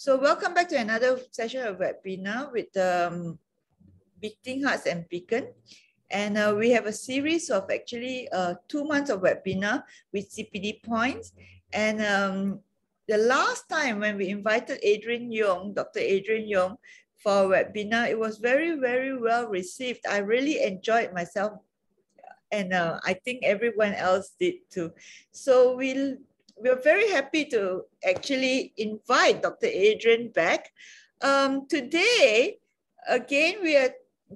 So welcome back to another session of webinar with um, Beating Hearts and Beacon. And uh, we have a series of actually uh, two months of webinar with CPD points. And um, the last time when we invited Adrian Yong, Dr. Adrian Yong, for webinar, it was very, very well received. I really enjoyed myself and uh, I think everyone else did too. So we'll we're very happy to actually invite Dr. Adrian back. Um, today, again, we are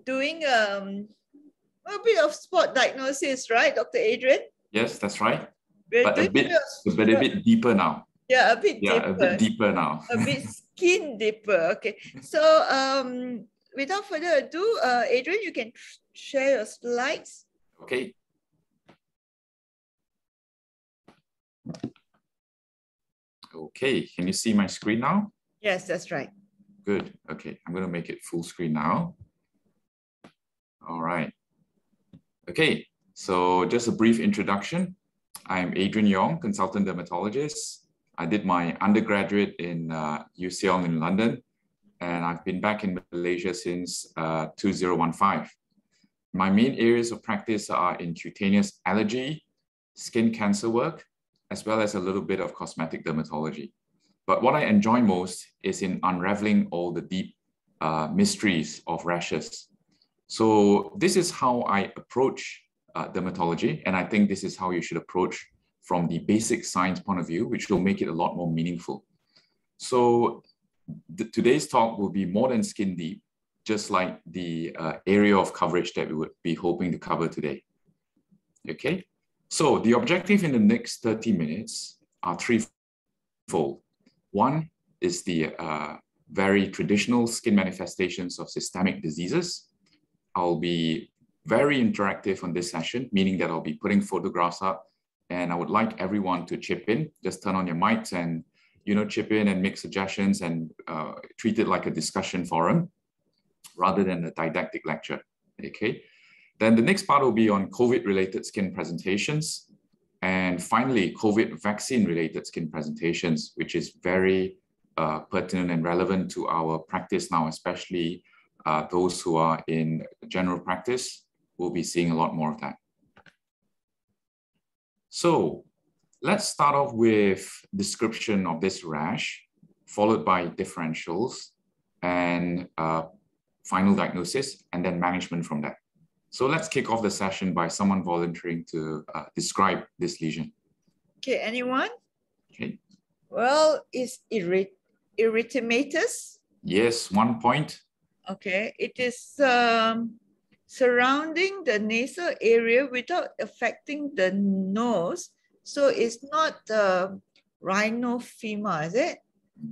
doing um, a bit of spot diagnosis, right, Dr. Adrian? Yes, that's right. We're but a bit, a bit, a bit deeper now. Yeah, a bit yeah, deeper. a bit deeper now. a bit skin deeper. Okay. So um, without further ado, uh, Adrian, you can share your slides. Okay. Okay, can you see my screen now? Yes, that's right. Good. Okay, I'm going to make it full screen now. All right. Okay, so just a brief introduction. I'm Adrian Yong, consultant dermatologist. I did my undergraduate in uh, UCL in London, and I've been back in Malaysia since uh, 2015. My main areas of practice are in cutaneous allergy, skin cancer work, as well as a little bit of cosmetic dermatology. But what I enjoy most is in unraveling all the deep uh, mysteries of rashes. So this is how I approach uh, dermatology, and I think this is how you should approach from the basic science point of view, which will make it a lot more meaningful. So today's talk will be more than skin deep, just like the uh, area of coverage that we would be hoping to cover today. Okay, so the objective in the next 30 minutes are threefold. One is the uh, very traditional skin manifestations of systemic diseases. I'll be very interactive on this session, meaning that I'll be putting photographs up and I would like everyone to chip in, just turn on your mics and you know, chip in and make suggestions and uh, treat it like a discussion forum rather than a didactic lecture, okay? Then the next part will be on COVID-related skin presentations. And finally, COVID vaccine-related skin presentations, which is very uh, pertinent and relevant to our practice now, especially uh, those who are in general practice will be seeing a lot more of that. So let's start off with description of this rash, followed by differentials and uh, final diagnosis, and then management from that. So let's kick off the session by someone volunteering to uh, describe this lesion. Okay, anyone? Okay. Well, is eryth erythematous? Yes, one point. Okay, it is um, surrounding the nasal area without affecting the nose. So it's not uh, rhinophyma, is it?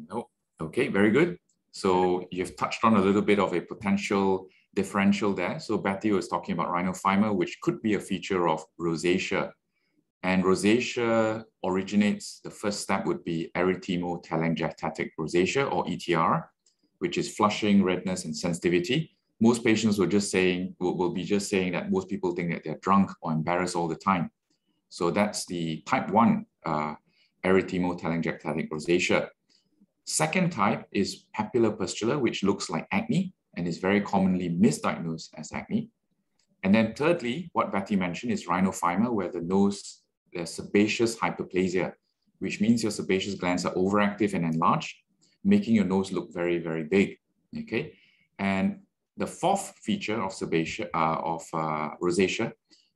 No. Okay, very good. So you've touched on a little bit of a potential differential there. So Betty was talking about rhinophyma, which could be a feature of rosacea. And rosacea originates, the first step would be erythemo-telangiectatic rosacea or ETR, which is flushing, redness, and sensitivity. Most patients will just saying, will, will be just saying that most people think that they're drunk or embarrassed all the time. So that's the type one uh, erythemo-telangiectatic rosacea. Second type is papulopustular, which looks like acne and is very commonly misdiagnosed as acne. And then thirdly, what Betty mentioned is rhinophyma, where the nose, there's sebaceous hyperplasia, which means your sebaceous glands are overactive and enlarged, making your nose look very, very big, okay? And the fourth feature of sebaceous, uh, of uh, rosacea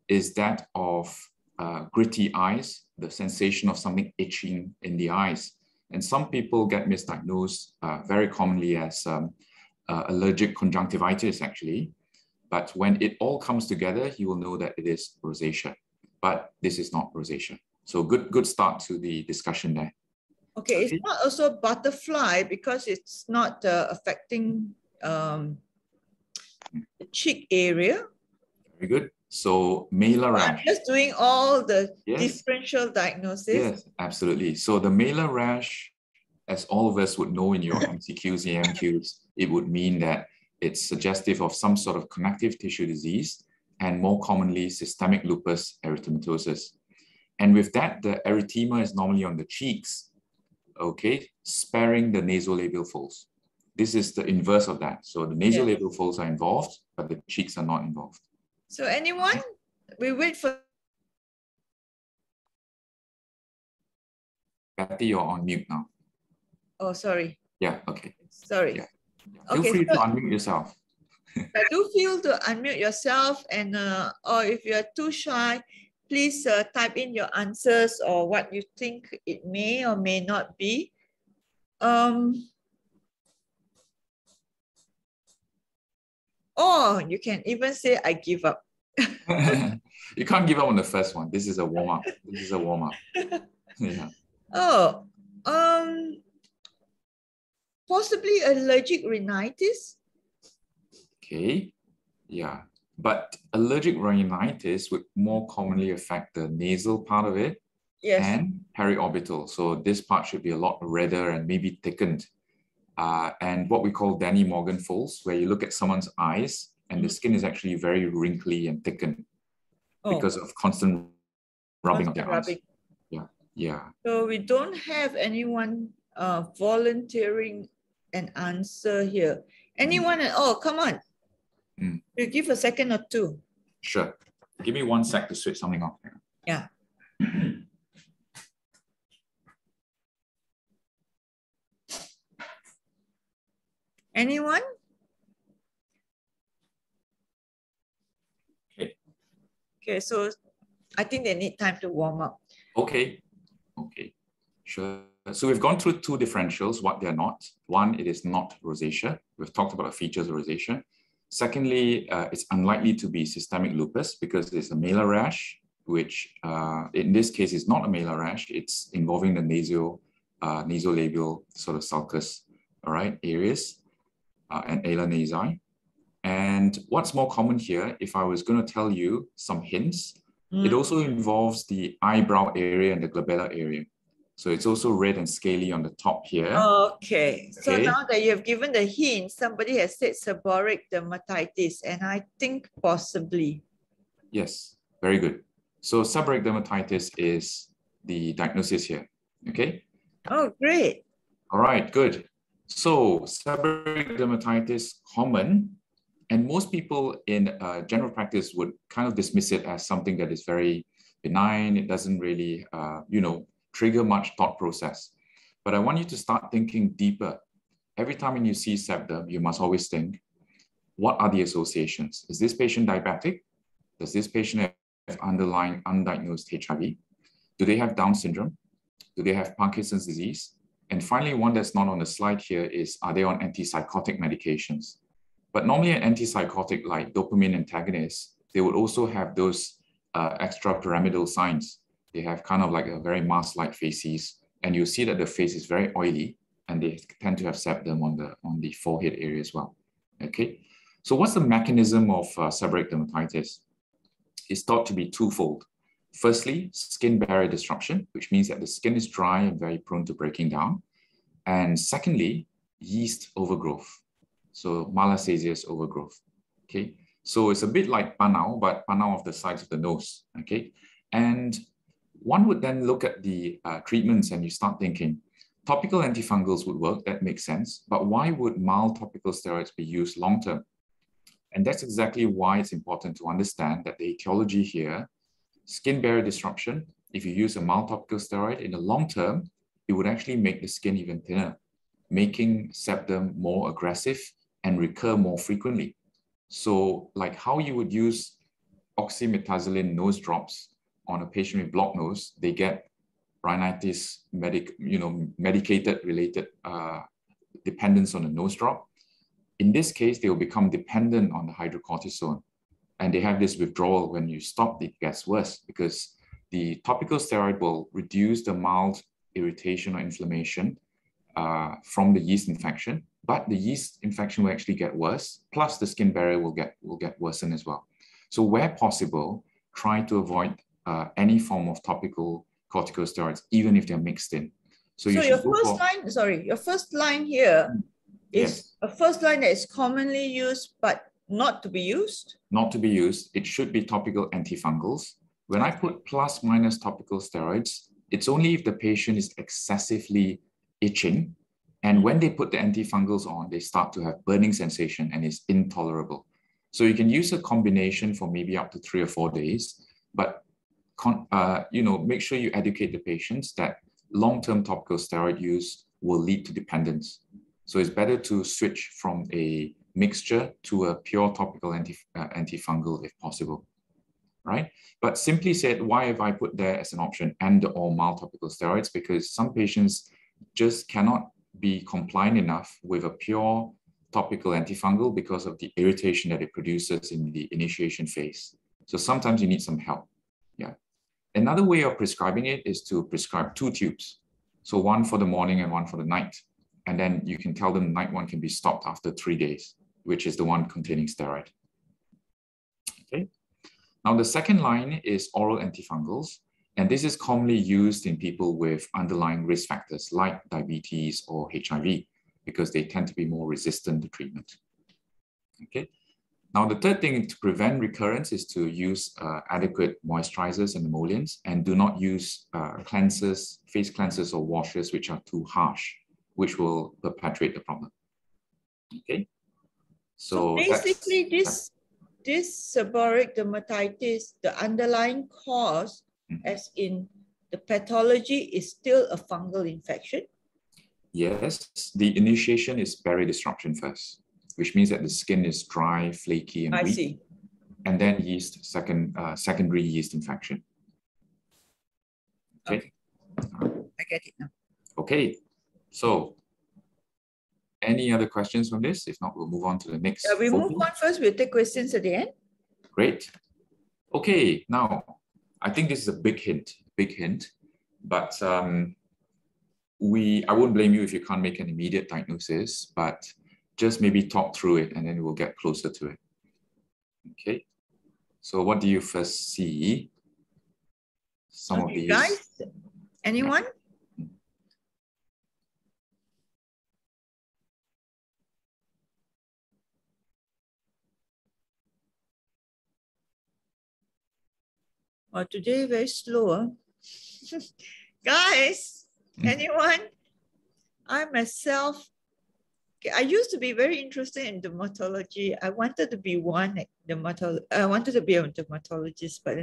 is that of uh, gritty eyes, the sensation of something itching in the eyes. And some people get misdiagnosed uh, very commonly as um, uh, allergic conjunctivitis actually. But when it all comes together, you will know that it is rosacea. But this is not rosacea. So good, good start to the discussion there. Okay, it's not also butterfly because it's not uh, affecting um, the cheek area. Very good. So malar rash. I'm just doing all the yes. differential diagnosis. Yes, absolutely. So the malar rash, as all of us would know in your MCQs, EMQs, it would mean that it's suggestive of some sort of connective tissue disease and more commonly systemic lupus erythematosus. And with that, the erythema is normally on the cheeks. okay, sparing the nasolabial folds. This is the inverse of that. So the nasolabial yes. folds are involved, but the cheeks are not involved. So anyone, we wait for. Betty, you're on mute now. Oh, sorry. Yeah, okay. Sorry. Yeah. Feel okay, free so to unmute yourself. I do feel to unmute yourself and uh, or if you're too shy, please uh, type in your answers or what you think it may or may not be. Um, or you can even say, I give up. you can't give up on the first one. This is a warm up. This is a warm up. yeah. Oh, um, possibly allergic rhinitis. Okay. Yeah. But allergic rhinitis would more commonly affect the nasal part of it yes. and periorbital. So this part should be a lot redder and maybe thickened. Uh, and what we call Dennie-Morgan folds, where you look at someone's eyes and the mm-hmm. skin is actually very wrinkly and thickened oh. because of constant rubbing constant of their rubbing. eyes. Yeah, yeah. So we don't have anyone uh, volunteering an answer here. Anyone at all? Come on. Mm. You give a second or two. Sure. Give me one sec to switch something off. Yeah. Anyone? Okay. Okay, so I think they need time to warm up. Okay. Okay. Sure. So we've gone through two differentials, what they're not. One, it is not rosacea. We've talked about the features of rosacea. Secondly, uh, it's unlikely to be systemic lupus because it's a malar rash, which uh, in this case is not a malar rash. It's involving the nasal, uh, nasolabial sort of sulcus, all right, areas uh, and ala nasi. And what's more common here, if I was going to tell you some hints, mm. it also involves the eyebrow area and the glabella area. So it's also red and scaly on the top here. Okay. So now that you have given the hint, somebody has said seborrheic dermatitis, and I think possibly. Yes, very good. So seborrheic dermatitis is the diagnosis here. Okay. Oh, great. All right, good. So seborrheic dermatitis common, and most people in uh, general practice would kind of dismiss it as something that is very benign. It doesn't really, uh, you know, trigger much thought process. But I want you to start thinking deeper. Every time when you see sebderm, you must always think, what are the associations? Is this patient diabetic? Does this patient have underlying undiagnosed HIV? Do they have Down syndrome? Do they have Parkinson's disease? And finally, one that's not on the slide here is, are they on antipsychotic medications? But normally an antipsychotic like dopamine antagonists, they would also have those uh, extrapyramidal signs they have kind of like a very mask-like faces, and you see that the face is very oily, and they tend to have sebderm on the on the forehead area as well. Okay, so what's the mechanism of uh, seborrheic dermatitis? It's thought to be twofold. Firstly, skin barrier disruption, which means that the skin is dry and very prone to breaking down. And secondly, yeast overgrowth. So malassezia's overgrowth. Okay, so it's a bit like panau, but panau of the sides of the nose. Okay, and one would then look at the uh, treatments and you start thinking, topical antifungals would work, that makes sense, but why would mild topical steroids be used long term? And that's exactly why it's important to understand that the etiology here, skin barrier disruption, if you use a mild topical steroid in the long term, it would actually make the skin even thinner, making sebderm more aggressive and recur more frequently. So like how you would use oxymetazoline nose drops on a patient with blocked nose, they get rhinitis, medic, you know, medicated related uh, dependence on the nose drop. In this case, they will become dependent on the hydrocortisone. And they have this withdrawal when you stop, it gets worse because the topical steroid will reduce the mild irritation or inflammation uh, from the yeast infection, but the yeast infection will actually get worse, plus the skin barrier will get, will get worsened as well. So where possible, try to avoid uh, any form of topical corticosteroids, even if they're mixed in. So, so your first for, line, sorry, your first line here mm. is yes. a first line that is commonly used, but not to be used? Not to be used. It should be topical antifungals. When I put plus minus topical steroids, it's only if the patient is excessively itching. And when they put the antifungals on, they start to have burning sensation and it's intolerable. So you can use a combination for maybe up to three or four days, but uh, you know, make sure you educate the patients that long-term topical steroid use will lead to dependence. So it's better to switch from a mixture to a pure topical anti, uh, antifungal if possible, right? But simply said, why have I put there as an option and or mild topical steroids? Because some patients just cannot be compliant enough with a pure topical antifungal because of the irritation that it produces in the initiation phase. So sometimes you need some help. Yeah. Another way of prescribing it is to prescribe two tubes. So one for the morning and one for the night. And then you can tell them the night one can be stopped after three days, which is the one containing steroid. Okay. Now the second line is oral antifungals. And this is commonly used in people with underlying risk factors like diabetes or HIV, because they tend to be more resistant to treatment. Okay. Now, the third thing to prevent recurrence is to use uh, adequate moisturizers and emollients and do not use uh, cleansers, face cleansers or washes which are too harsh, which will perpetuate the problem. Okay. So, so basically this, this seborrheic dermatitis, the underlying because mm -hmm. as in the pathology is still a fungal infection? Yes, the initiation is barrier disruption first which means that the skin is dry, flaky, and I weak. See. And then yeast, second, uh, secondary yeast infection. Okay. okay. I get it now. Okay. So any other questions from this? If not, we'll move on to the next. Yeah, we move on first. We'll take questions at the end. Great. Okay, now I think this is a big hint, big hint, but um, we I won't blame you if you can't make an immediate diagnosis, but just maybe talk through it and then we'll get closer to it. Okay. So what do you first see? Some okay, of these. Guys, anyone? Well, today very slow. Huh? Guys, mm. anyone? I myself I used to be very interested in dermatology. I wanted to be one dermatologist. I wanted to be a dermatologist, but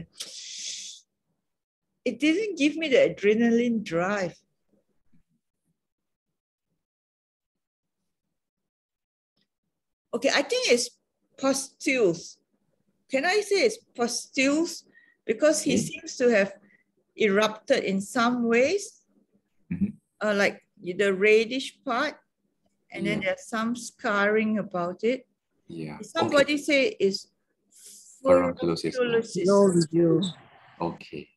it didn't give me the adrenaline drive. Okay, I think it's pustules. Can I say it's pustules? Because he mm -hmm. seems to have erupted in some ways, mm -hmm. uh, like the reddish part and then there's some scarring about it. Yeah. Somebody okay. say it's furunculosis. Okay.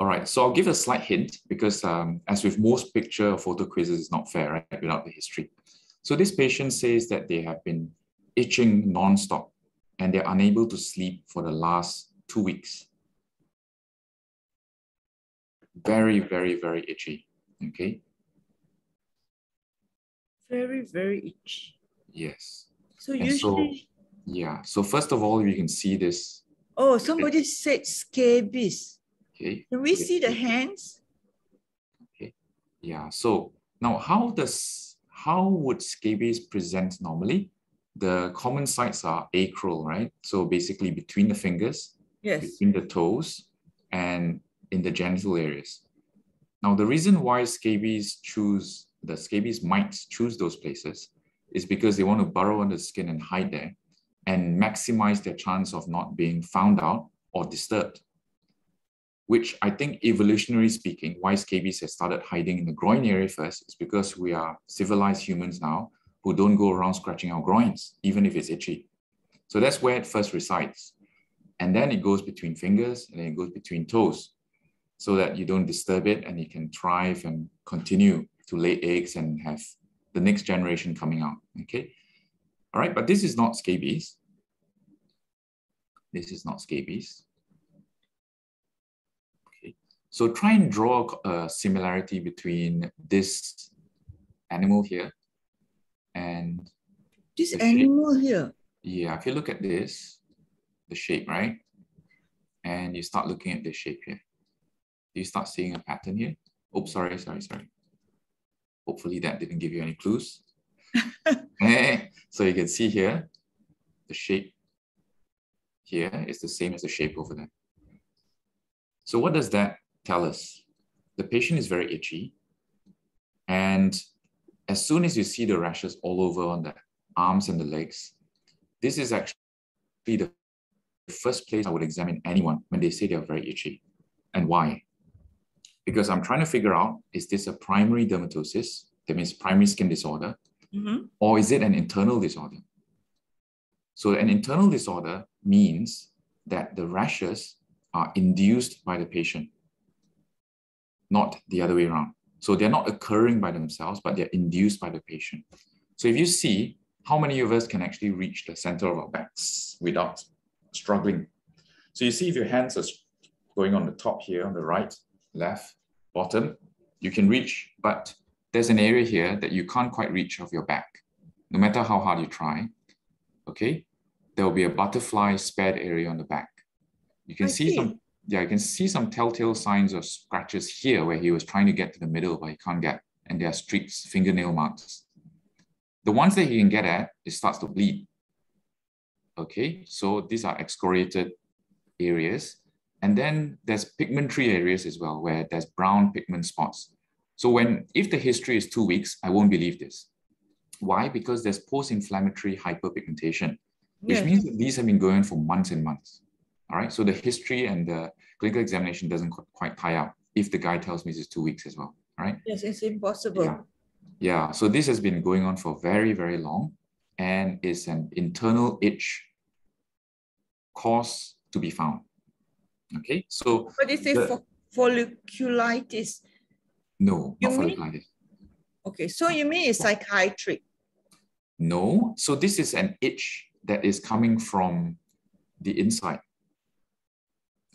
All right. So I'll give a slight hint because um, as with most picture or photo quizzes, it's not fair, right? Without the history. So this patient says that they have been itching nonstop and they're unable to sleep for the last two weeks. Very, very, very itchy. Okay very, very itchy. Yes. So and usually. So, yeah. So first of all, you can see this. Oh, somebody said scabies. Okay. Can we okay. see the hands? Okay. Yeah. So now, how does how would scabies present normally? The common sites are acral, right? So basically between the fingers, yes, between the toes, and in the genital areas. Now, the reason why scabies choose the scabies mites choose those places is because they want to burrow under the skin and hide there and maximize their chance of not being found out or disturbed. Which I think, evolutionary speaking, why scabies have started hiding in the groin area first is because we are civilized humans now who don't go around scratching our groins, even if it's itchy. So that's where it first resides. And then it goes between fingers and it goes between toes so that you don't disturb it and it can thrive and continue to lay eggs and have the next generation coming out, okay? All right, but this is not scabies. This is not scabies. Okay, so try and draw a similarity between this animal here and this animal shape. here. Yeah, if you look at this, the shape, right? And you start looking at this shape here. You start seeing a pattern here. Oh, sorry, sorry, sorry. Hopefully that didn't give you any clues. Eh, so you can see here, the shape here is the same as the shape over there. So what does that tell us? The patient is very itchy. And as soon as you see the rashes all over on the arms and the legs, this is actually the first place I would examine anyone when they say they're very itchy. And why? Because I'm trying to figure out, is this a primary dermatosis? That means primary skin disorder. Mm-hmm. Or is it an internal disorder? So an internal disorder means that the rashes are induced by the patient, not the other way around. So they're not occurring by themselves, but they're induced by the patient. So if you see how many of us can actually reach the center of our backs without struggling. So you see if your hands are going on the top here, on the right, left, bottom, you can reach, but there's an area here that you can't quite reach of your back, no matter how hard you try, okay? There will be a butterfly spared area on the back. You can see, see some, yeah, you can see some telltale signs of scratches here where he was trying to get to the middle, but he can't get, and there are streaks, fingernail marks. The ones that he can get at, it starts to bleed. Okay, so these are excoriated areas. And then there's pigmentary areas as well, where there's brown pigment spots. So when, if the history is two weeks, I won't believe this. Why? Because there's post-inflammatory hyperpigmentation, which yes. means that these have been going for months and months. All right. So the history and the clinical examination doesn't quite tie up if the guy tells me it's two weeks as well. All right. Yes, it's impossible. Yeah. yeah. So this has been going on for very, very long and is an internal itch cause to be found. Okay. So what is it for folliculitis? No, you not mean? folliculitis. Okay. So you mean it's psychiatric? No. So this is an itch that is coming from the inside.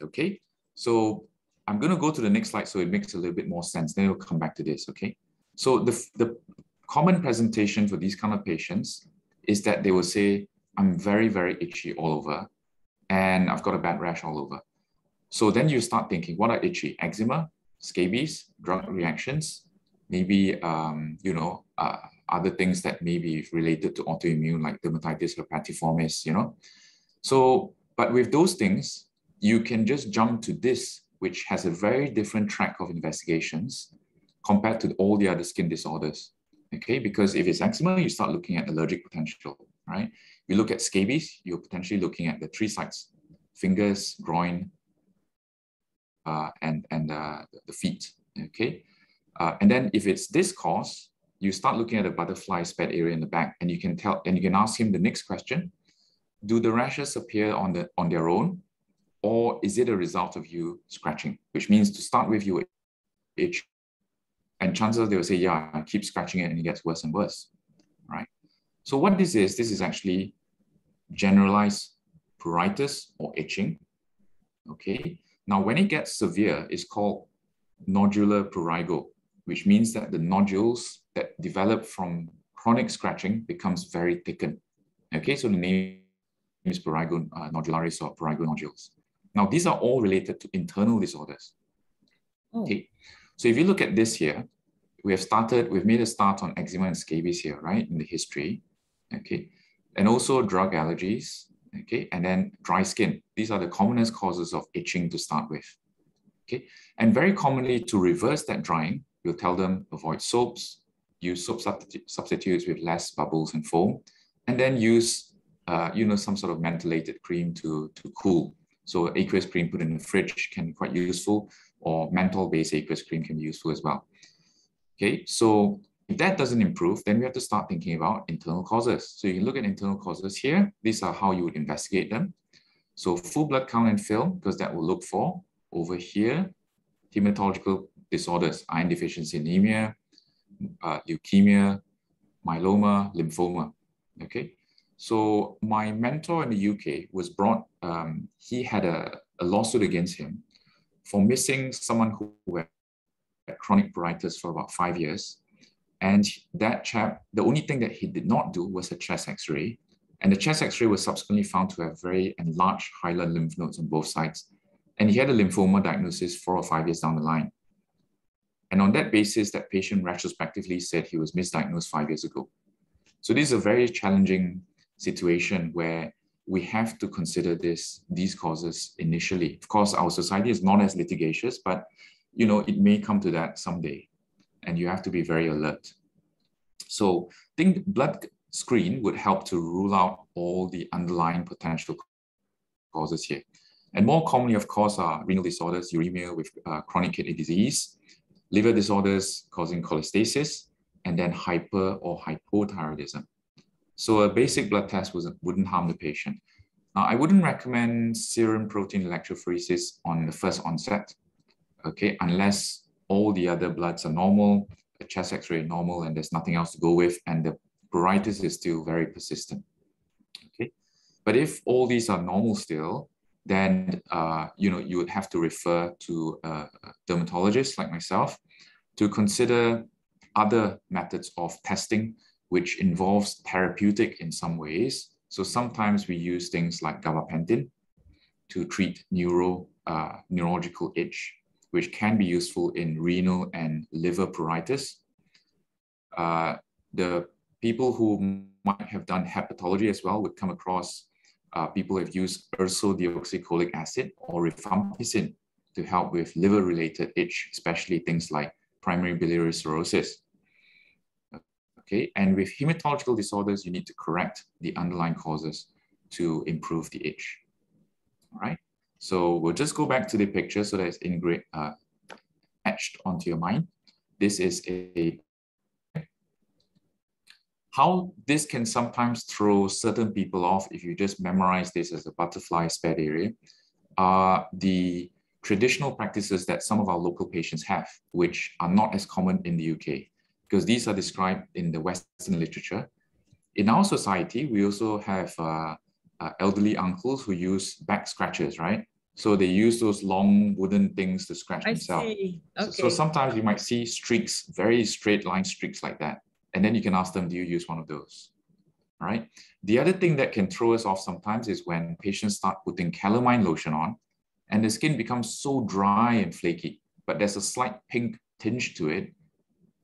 Okay, so I'm going to go to the next slide so it makes a little bit more sense. Then we'll come back to this, okay? So the, the common presentation for these kind of patients is that they will say, I'm very, very itchy all over and I've got a bad rash all over. So then you start thinking, what are itchy? Eczema, scabies, drug reactions, maybe, um, you know, uh, other things that may be related to autoimmune like dermatitis herpetiformis, you know. So, but with those things, you can just jump to this, which has a very different track of investigations compared to all the other skin disorders. Okay, because if it's eczema, you start looking at allergic potential, right? You look at scabies, you're potentially looking at the three sites, fingers, groin, and, and uh, the feet, okay? Uh, and then if it's this cause, you start looking at the butterfly spat area in the back and you can tell, and you can ask him the next question, do the rashes appear on, the, on their own or is it a result of you scratching? Which means to start with, you itch, and chances they will say, yeah, I keep scratching it and it gets worse and worse, right? So what this is, this is actually generalized pruritus or itching, okay? Now, when it gets severe, it's called nodular prurigo, which means that the nodules that develop from chronic scratching becomes very thickened, okay? So the name is prurigo uh, nodularis or prurigo nodules. Now, these are all related to internal disorders. Oh. Okay. So if you look at this here, we have started, we've made a start on eczema and scabies here, right, in the history. Okay. And also drug allergies. Okay. And then dry skin. These are the commonest causes of itching to start with. Okay. And very commonly to reverse that drying, we'll tell them avoid soaps, use soap substitutes with less bubbles and foam, and then use, uh, you know, some sort of mentholated cream to, to cool so aqueous cream put in the fridge can be quite useful or menthol-based aqueous cream can be useful as well. Okay, so if that doesn't improve, then we have to start thinking about internal causes. So you can look at internal causes here. These are how you would investigate them. So full blood count and film, because that will look for over here, hematological disorders, iron deficiency anemia, uh, leukemia, myeloma, lymphoma. Okay, so my mentor in the UK was brought, um, he had a, a, lawsuit against him for missing someone who had chronic pruritus for about five years. And that chap, the only thing that he did not do was a chest x-ray. And the chest x-ray was subsequently found to have very enlarged hilar lymph nodes on both sides. And he had a lymphoma diagnosis four or five years down the line. And on that basis, that patient retrospectively said he was misdiagnosed five years ago. So this is a very challenging situation where we have to consider this these causes initially. Of course, our society is not as litigious, but you know it may come to that someday, and you have to be very alert. So, think blood screen would help to rule out all the underlying potential causes here. And more commonly, of course, are renal disorders, uremia with uh, chronic kidney disease, liver disorders causing cholestasis, and then hyper or hypothyroidism. So a basic blood test was, wouldn't harm the patient. Now, I wouldn't recommend serum protein electrophoresis on the first onset, okay, unless all the other bloods are normal, a chest x-ray normal, and there's nothing else to go with, and the pruritus is still very persistent, okay? But if all these are normal still, then uh, you know you would have to refer to a dermatologist like myself to consider other methods of testing, which involves therapeutic in some ways. So sometimes we use things like gabapentin to treat neuro, uh, neurological itch, which can be useful in renal and liver pruritus. Uh, the people who might have done hepatology as well would come across uh, people have used ursodeoxycholic acid or rifampicin to help with liver-related itch, especially things like primary biliary cirrhosis. Okay, and with hematological disorders, you need to correct the underlying causes to improve the itch. All right, so we'll just go back to the picture so that it's engraved, uh, etched onto your mind. This is a how this can sometimes throw certain people off if you just memorize this as a butterfly spread area are the traditional practices that some of our local patients have, which are not as common in the UK, because these are described in the Western literature. In our society, we also have uh, uh, elderly uncles who use back scratchers, right? So they use those long wooden things to scratch I themselves. see. Okay. So, so sometimes you might see streaks, very straight line streaks like that. And then you can ask them, do you use one of those? All right. The other thing that can throw us off sometimes is when patients start putting calamine lotion on and the skin becomes so dry and flaky, but there's a slight pink tinge to it.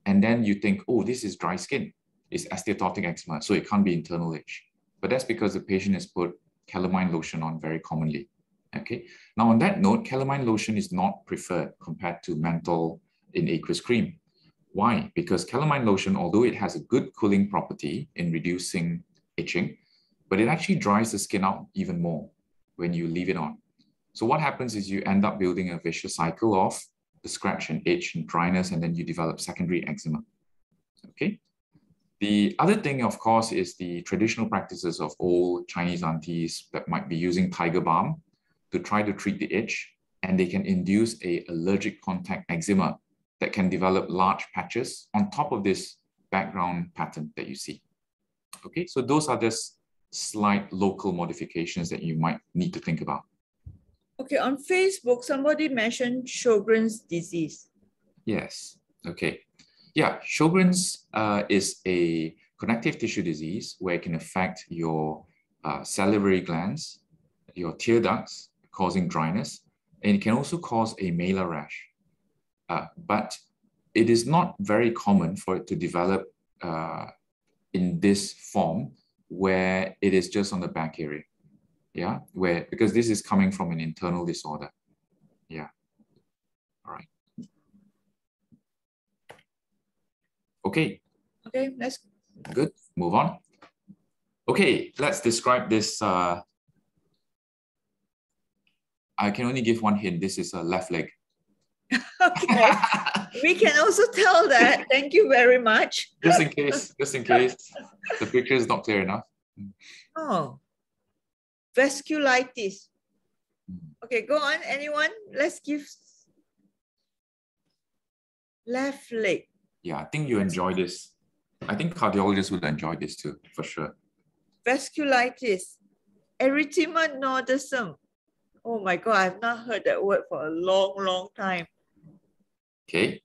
And then you think, oh, this is dry skin. It's asteatotic eczema, so it can't be internal itch. But that's because the patient has put calamine lotion on very commonly. Okay. Now, on that note, calamine lotion is not preferred compared to menthol in aqueous cream. Why? Because calamine lotion, although it has a good cooling property in reducing itching, but it actually dries the skin out even more when you leave it on. So what happens is you end up building a vicious cycle of the scratch and itch and dryness, and then you develop secondary eczema. Okay. The other thing, of course, is the traditional practices of old Chinese aunties that might be using tiger balm to try to treat the itch, and they can induce a allergic contact eczema that can develop large patches on top of this background pattern that you see. Okay, so those are just slight local modifications that you might need to think about. Okay, on Facebook, somebody mentioned Sjogren's disease. Yes, okay. Yeah, Sjogren's uh, is a connective tissue disease where it can affect your uh, salivary glands, your tear ducts, causing dryness, and it can also cause a malar rash. Uh, but it is not very common for it to develop uh, in this form where it is just on the back area. Yeah, where because this is coming from an internal disorder. Yeah. All right. Okay. Okay, let's good. Move on. Okay, let's describe this. Uh, I can only give one hint. This is a left leg okay. we can also tell that. Thank you very much. Just in case, just in case the picture is not clear enough. Oh, vasculitis. Hmm. Okay, go on. Anyone? Let's give left leg. Yeah, I think you enjoy this. I think cardiologists would enjoy this too, for sure. Vasculitis, erythema nodosum. Oh my God, I've not heard that word for a long, long time. Okay.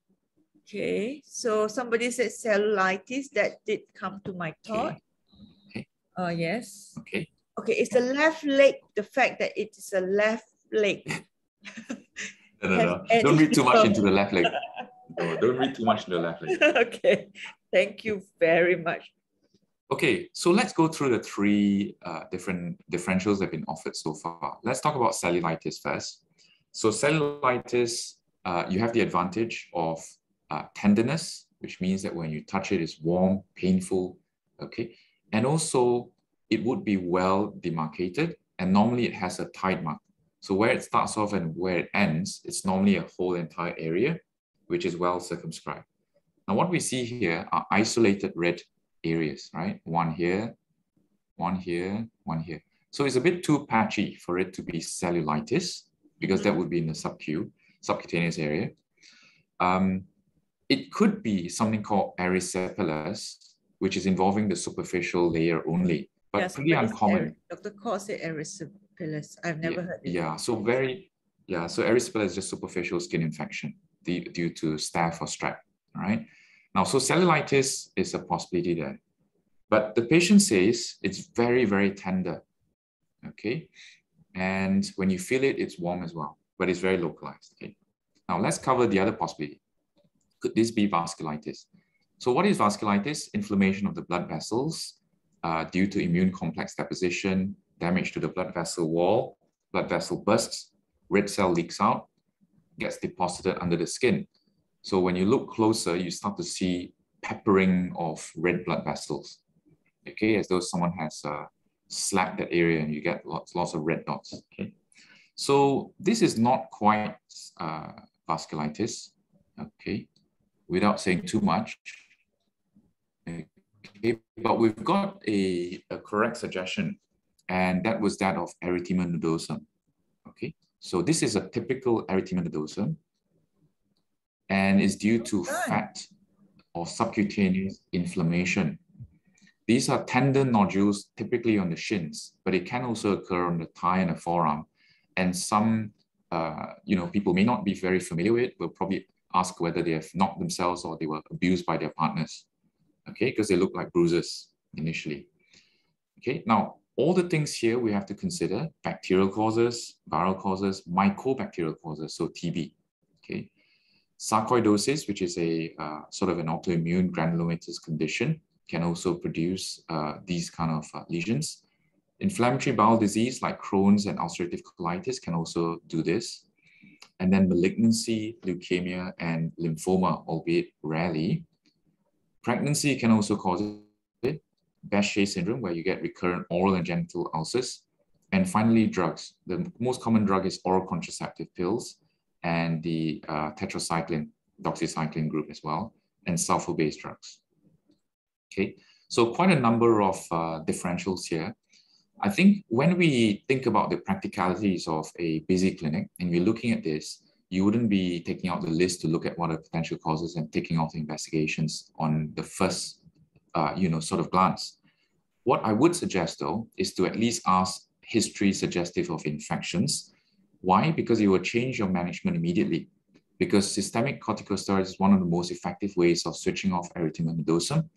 Okay, so somebody said cellulitis. That did come to my thought. Okay. Oh, uh, yes. Okay. Okay, it's the left leg. The fact that it is a left leg. no, no, no. Don't read too much into the left leg. no, don't read too much into the left. Leg. okay, thank you very much. Okay, so let's go through the three uh, different differentials that have been offered so far. Let's talk about cellulitis first. So cellulitis, uh, you have the advantage of uh, tenderness, which means that when you touch it, it's warm, painful, okay? And also, it would be well demarcated, and normally it has a tide mark. So where it starts off and where it ends, it's normally a whole entire area, which is well circumscribed. Now, what we see here are isolated red areas, right? One here, one here, one here. So it's a bit too patchy for it to be cellulitis because that would be in the subcu, subcutaneous area. Um, it could be something called erysipelas, which is involving the superficial layer only, but yes, pretty but uncommon. Dr. Kaur said erysipelas. I've never yeah, heard it. Yeah, so very, yeah, so erysipelas is just superficial skin infection due, due to staph or strep, right? Now, so cellulitis is a possibility there. But the patient says it's very, very tender. Okay. And when you feel it, it's warm as well, but it's very localized. Okay. Now let's cover the other possibility. Could this be vasculitis? So what is vasculitis? Inflammation of the blood vessels uh, due to immune complex deposition, damage to the blood vessel wall, blood vessel bursts, red cell leaks out, gets deposited under the skin. So when you look closer, you start to see peppering of red blood vessels. Okay, as though someone has uh, slapped that area and you get lots, lots of red dots. Okay, so this is not quite uh, vasculitis. Okay, without saying too much. Okay, but we've got a, a correct suggestion, and that was that of erythema nodosum. Okay, so this is a typical erythema nodosum and is due to fat or subcutaneous inflammation. These are tender nodules typically on the shins, but it can also occur on the thigh and the forearm. And some, uh, you know, people may not be very familiar with, will probably ask whether they have knocked themselves or they were abused by their partners, okay? Because they look like bruises initially. Okay, now all the things here we have to consider, bacterial causes, viral causes, mycobacterial causes, so TB, okay? Sarcoidosis, which is a uh, sort of an autoimmune granulomatous condition, can also produce uh, these kind of uh, lesions. Inflammatory bowel disease like Crohn's and ulcerative colitis can also do this. And then malignancy, leukemia, and lymphoma, albeit rarely. Pregnancy can also cause it. Behçet syndrome, where you get recurrent oral and genital ulcers. And finally, drugs. The most common drug is oral contraceptive pills and the uh, tetracycline, doxycycline group as well, and sulfur-based drugs. Okay, so quite a number of uh, differentials here. I think when we think about the practicalities of a busy clinic and we're looking at this, you wouldn't be taking out the list to look at what are potential causes and taking off the investigations on the first, uh, you know, sort of glance. What I would suggest though is to at least ask history suggestive of infections why? Because it will change your management immediately. Because systemic corticosteroids is one of the most effective ways of switching off erythema nodosum,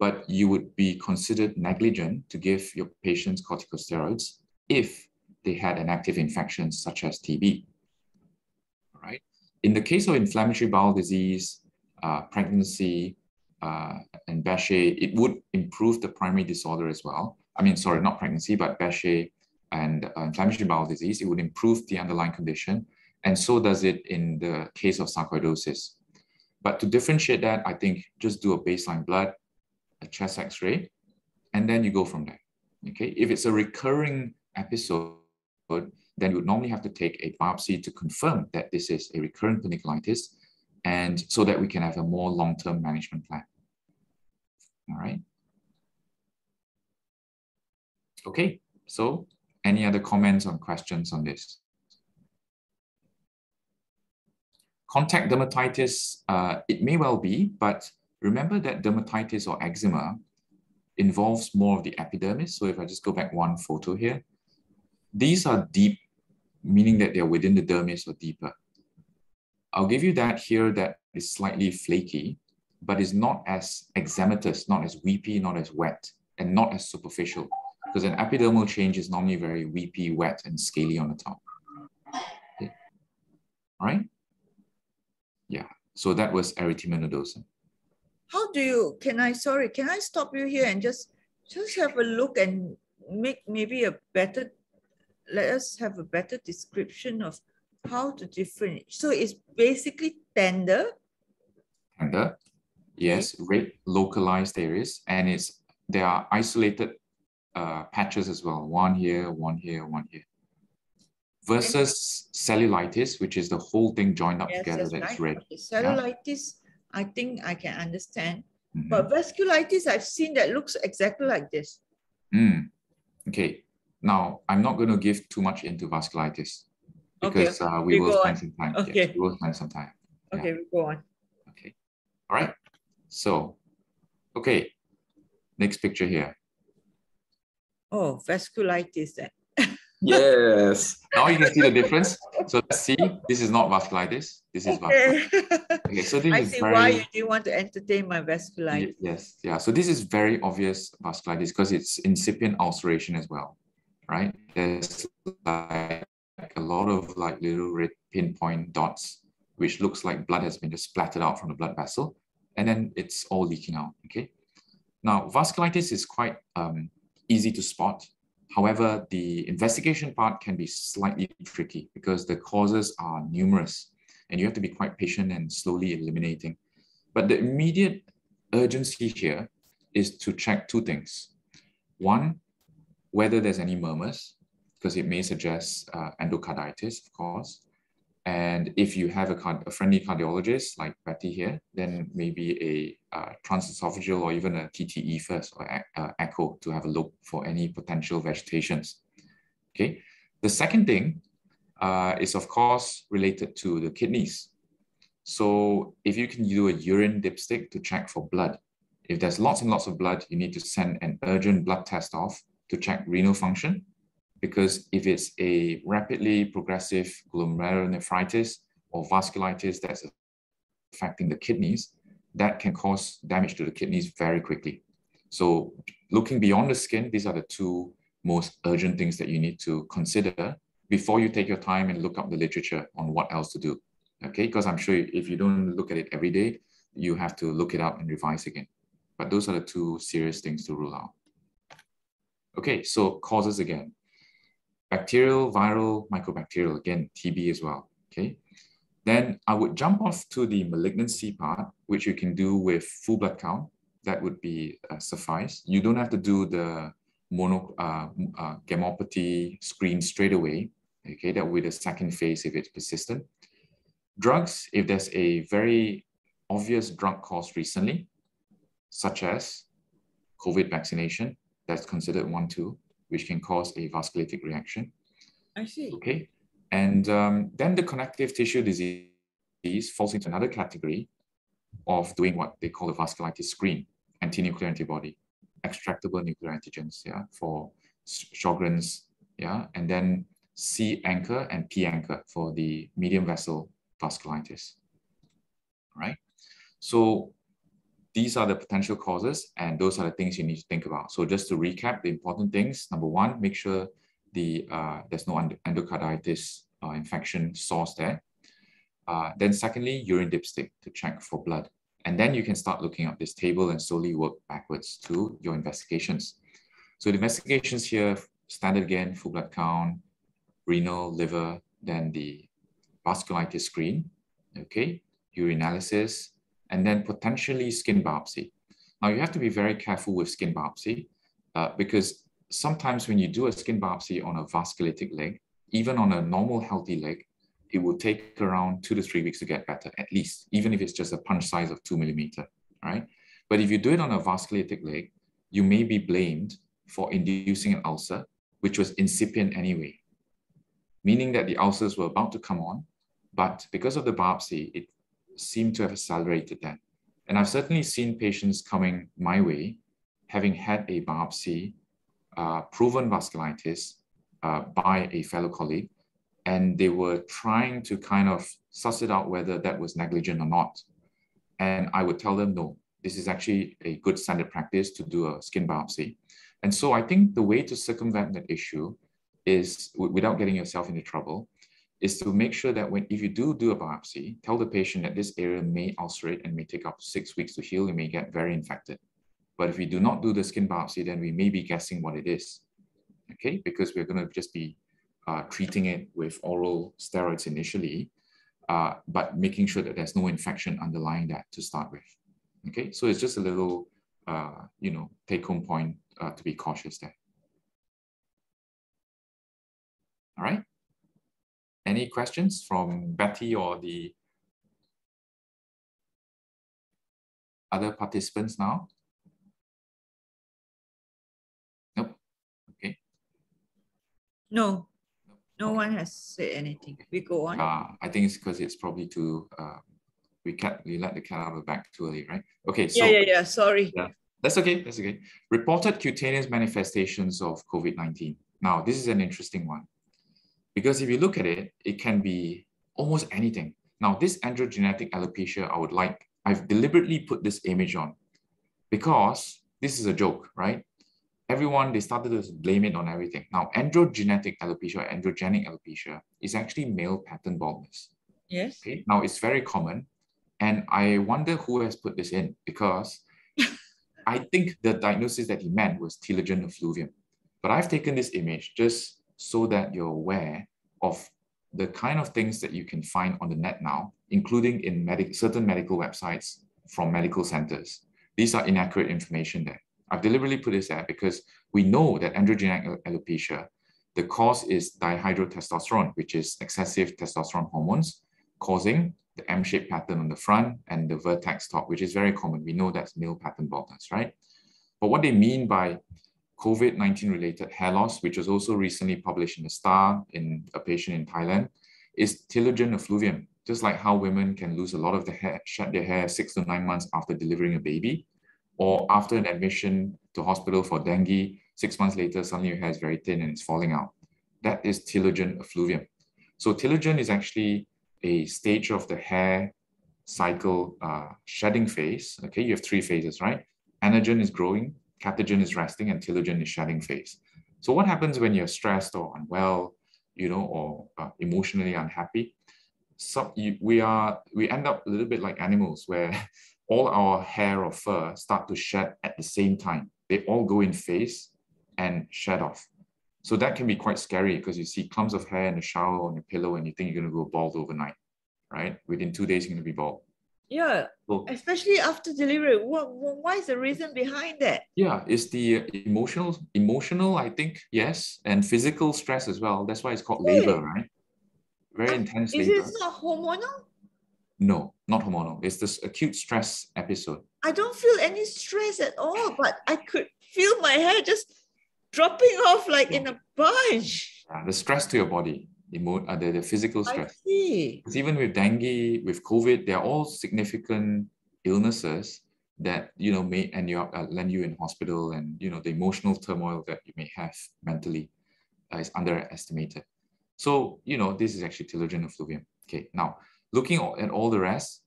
but you would be considered negligent to give your patients corticosteroids if they had an active infection such as TB. All right. In the case of inflammatory bowel disease, uh, pregnancy, uh, and Behçet, it would improve the primary disorder as well. I mean, sorry, not pregnancy, but Behçet and uh, inflammatory bowel disease, it would improve the underlying condition. And so does it in the case of sarcoidosis. But to differentiate that, I think just do a baseline blood, a chest x-ray, and then you go from there. Okay. If it's a recurring episode, then you would normally have to take a biopsy to confirm that this is a recurrent panniculitis and so that we can have a more long-term management plan. All right. Okay, so any other comments or questions on this? Contact dermatitis, uh, it may well be, but remember that dermatitis or eczema involves more of the epidermis. So if I just go back one photo here, these are deep, meaning that they're within the dermis or deeper. I'll give you that here that is slightly flaky, but is not as eczematous, not as weepy, not as wet, and not as superficial because an epidermal change is normally very weepy, wet, and scaly on the top. Okay. All right? Yeah. So that was erythema nodosum. How do you, can I, sorry, can I stop you here and just, just have a look and make maybe a better, let us have a better description of how to differentiate. So it's basically tender. Tender, yes, red localized areas, and it's there are isolated uh, patches as well. One here, one here, one here. Versus cellulitis, which is the whole thing joined up Yes, together that's right. red. Okay, Cellulitis, I think I can understand. Mhm. But vasculitis, I've seen that looks exactly like this. Mm. Okay. Now, I'm not going to give too much into vasculitis Okay, because uh, we we will spend on. some time. Okay. Yes, we will spend some time. Yeah. Okay, we go on. Okay. All right. So, okay. Next picture here. Oh, vasculitis then. Yes. now you can see the difference. So let's see. This is not vasculitis. This is vasculitis. Okay. Okay. So this I is see very. why you didn't want to entertain my Ye- vasculitis. Yes, yeah. So this is very obvious vasculitis because it's incipient ulceration as well, right? There's like a lot of like little red pinpoint dots, which looks like blood has been just splattered out from the blood vessel, and then it's all leaking out. Okay. Now vasculitis is quite um, easy to spot. However, the investigation part can be slightly tricky because the causes are numerous, and you have to be quite patient and slowly eliminating. But the immediate urgency here is to check two things. One, whether there's any murmurs, because it may suggest uh, endocarditis, of course. And if you have a, a friendly cardiologist like Betty here, then maybe a uh, transesophageal or even a TTE first or e- uh, echo to have a look for any potential vegetations. Okay. The second thing uh, is, of course, related to the kidneys. So if you can do a urine dipstick to check for blood, if there's lots and lots of blood, you need to send an urgent blood test off to check renal function. Because if it's a rapidly progressive glomerulonephritis or vasculitis that's affecting the kidneys, that can cause damage to the kidneys very quickly. So looking beyond the skin, these are the two most urgent things that you need to consider before you take your time and look up the literature on what else to do okay? Because I'm sure if you don't look at it every day, you have to look it up and revise again. But those are the two serious things to rule out. Okay, so causes again. Bacterial, viral, mycobacterial, again, TB as well, okay? Then I would jump off to the malignancy part, which you can do with full blood count. That would be uh, suffice. You don't have to do the mono uh, uh, gammopathy screen straight away. Okay, that will be the second phase if it's persistent. Drugs, if there's a very obvious drug cause recently, such as COVID vaccination, that's considered one, two, which can cause a vasculitic reaction. I see. Okay. And um, then the connective tissue disease falls into another category of doing what they call a vasculitis screen, anti-nuclear antibody, extractable nuclear antigens, yeah, for Sjogren's, yeah, and then C ANCA and P ANCA for the medium vessel vasculitis, right? So these are the potential causes and those are the things you need to think about. So just to recap the important things, number one, make sure the uh, there's no endocarditis uh, infection source there. Uh, then secondly, urine dipstick to check for blood. And then you can start looking up this table and slowly work backwards to your investigations. So the investigations here, standard again, full blood count, renal, liver, then the vasculitis screen, okay, urinalysis, and then potentially skin biopsy. Now you have to be very careful with skin biopsy uh, because sometimes when you do a skin biopsy on a vasculitic leg, even on a normal healthy leg, it will take around two to three weeks to get better, at least, even if it's just a punch size of two millimeter, right? But if you do it on a vasculitic leg, you may be blamed for inducing an ulcer, which was incipient anyway, meaning that the ulcers were about to come on, but because of the biopsy, it seemed to have accelerated that. And I've certainly seen patients coming my way, having had a biopsy, uh, proven vasculitis uh, by a fellow colleague, and they were trying to kind of suss it out whether that was negligent or not. And I would tell them, no, this is actually a good standard practice to do a skin biopsy. And so I think the way to circumvent that issue is, without getting yourself into trouble, is to make sure that when if you do do a biopsy, tell the patient that this area may ulcerate and may take up to six weeks to heal. It may get very infected. But if we do not do the skin biopsy, then we may be guessing what it is. Okay, because we're going to just be uh, treating it with oral steroids initially, uh, but making sure that there's no infection underlying that to start with. Okay, so it's just a little, uh, you know, take home point uh, to be cautious there. All right. Any questions from Betty or the other participants now? Nope. Okay. No, no one has said anything. We go on. Uh, I think it's because it's probably too, uh, we, cat, we let the cat out of the bag too early, right? Okay, so. Yeah, yeah, yeah, sorry. Yeah, that's okay, that's okay. Reported cutaneous manifestations of COVID-19. Now, this is an interesting one. Because if you look at it, it can be almost anything. Now, this androgenetic alopecia, I would like, I've deliberately put this image on because this is a joke, right? Everyone, they started to blame it on everything. Now, androgenetic alopecia or androgenic alopecia is actually male pattern baldness. Yes. Okay. Now, it's very common. And I wonder who has put this in because I think the diagnosis that he meant was telogen effluvium. But I've taken this image just so that you're aware of the kind of things that you can find on the net now, including in medic certain medical websites from medical centers. These are inaccurate information there. I've deliberately put this there because we know that androgenic alopecia, the cause is dihydrotestosterone, which is excessive testosterone hormones, causing the M-shaped pattern on the front and the vertex top, which is very common. We know that's male pattern baldness, right? But what they mean by COVID-19 related hair loss, which was also recently published in the Star in a patient in Thailand, is telogen effluvium. Just like how women can lose a lot of the hair, shed their hair six to nine months after delivering a baby, or after an admission to hospital for dengue, six months later, suddenly your hair is very thin and it's falling out. That is telogen effluvium. So telogen is actually a stage of the hair cycle uh, shedding phase. Okay, you have three phases, right? Anagen is growing, catagen is resting and telogen is shedding phase. So what happens when you're stressed or unwell, you know, or uh, emotionally unhappy? So you, we are we end up a little bit like animals where all our hair or fur start to shed at the same time. They all go in phase and shed off. So that can be quite scary because you see clumps of hair in the shower on your pillow and you think you're going to go bald overnight, right? Within two days, you're going to be bald. Yeah, especially after delivery. What, what, is the reason behind that? Yeah, it's the emotional, emotional, I think, yes, and physical stress as well. That's why it's called labor, right? Very oh, intense is labor. Is it not hormonal? No, not hormonal. It's this acute stress episode. I don't feel any stress at all, but I could feel my hair just dropping off like in a bunch. Yeah, the stress to your body emo- uh, the, the physical stress. I see. Because even with dengue, with COVID, they're all significant illnesses that you know may end you up uh, land you in hospital, and you know the emotional turmoil that you may have mentally uh, is underestimated. So you know this is actually telogen effluvium. Okay, now looking at all the rest,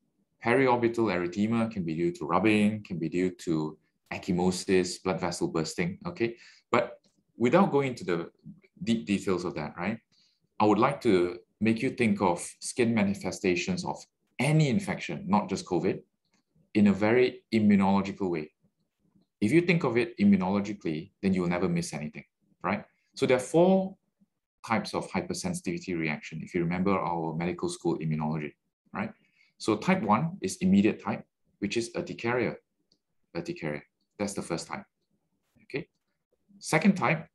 periorbital erythema can be due to rubbing, can be due to ecchymosis, blood vessel bursting. Okay, but without going into the deep details of that, right? I would like to make you think of skin manifestations of any infection, not just COVID, in a very immunological way. If you think of it immunologically, then you'll never miss anything, right? So there are four types of hypersensitivity reaction, if you remember our medical school immunology, right? So type one is immediate type, which is urticaria. Urticaria, that's the first type, okay? Second type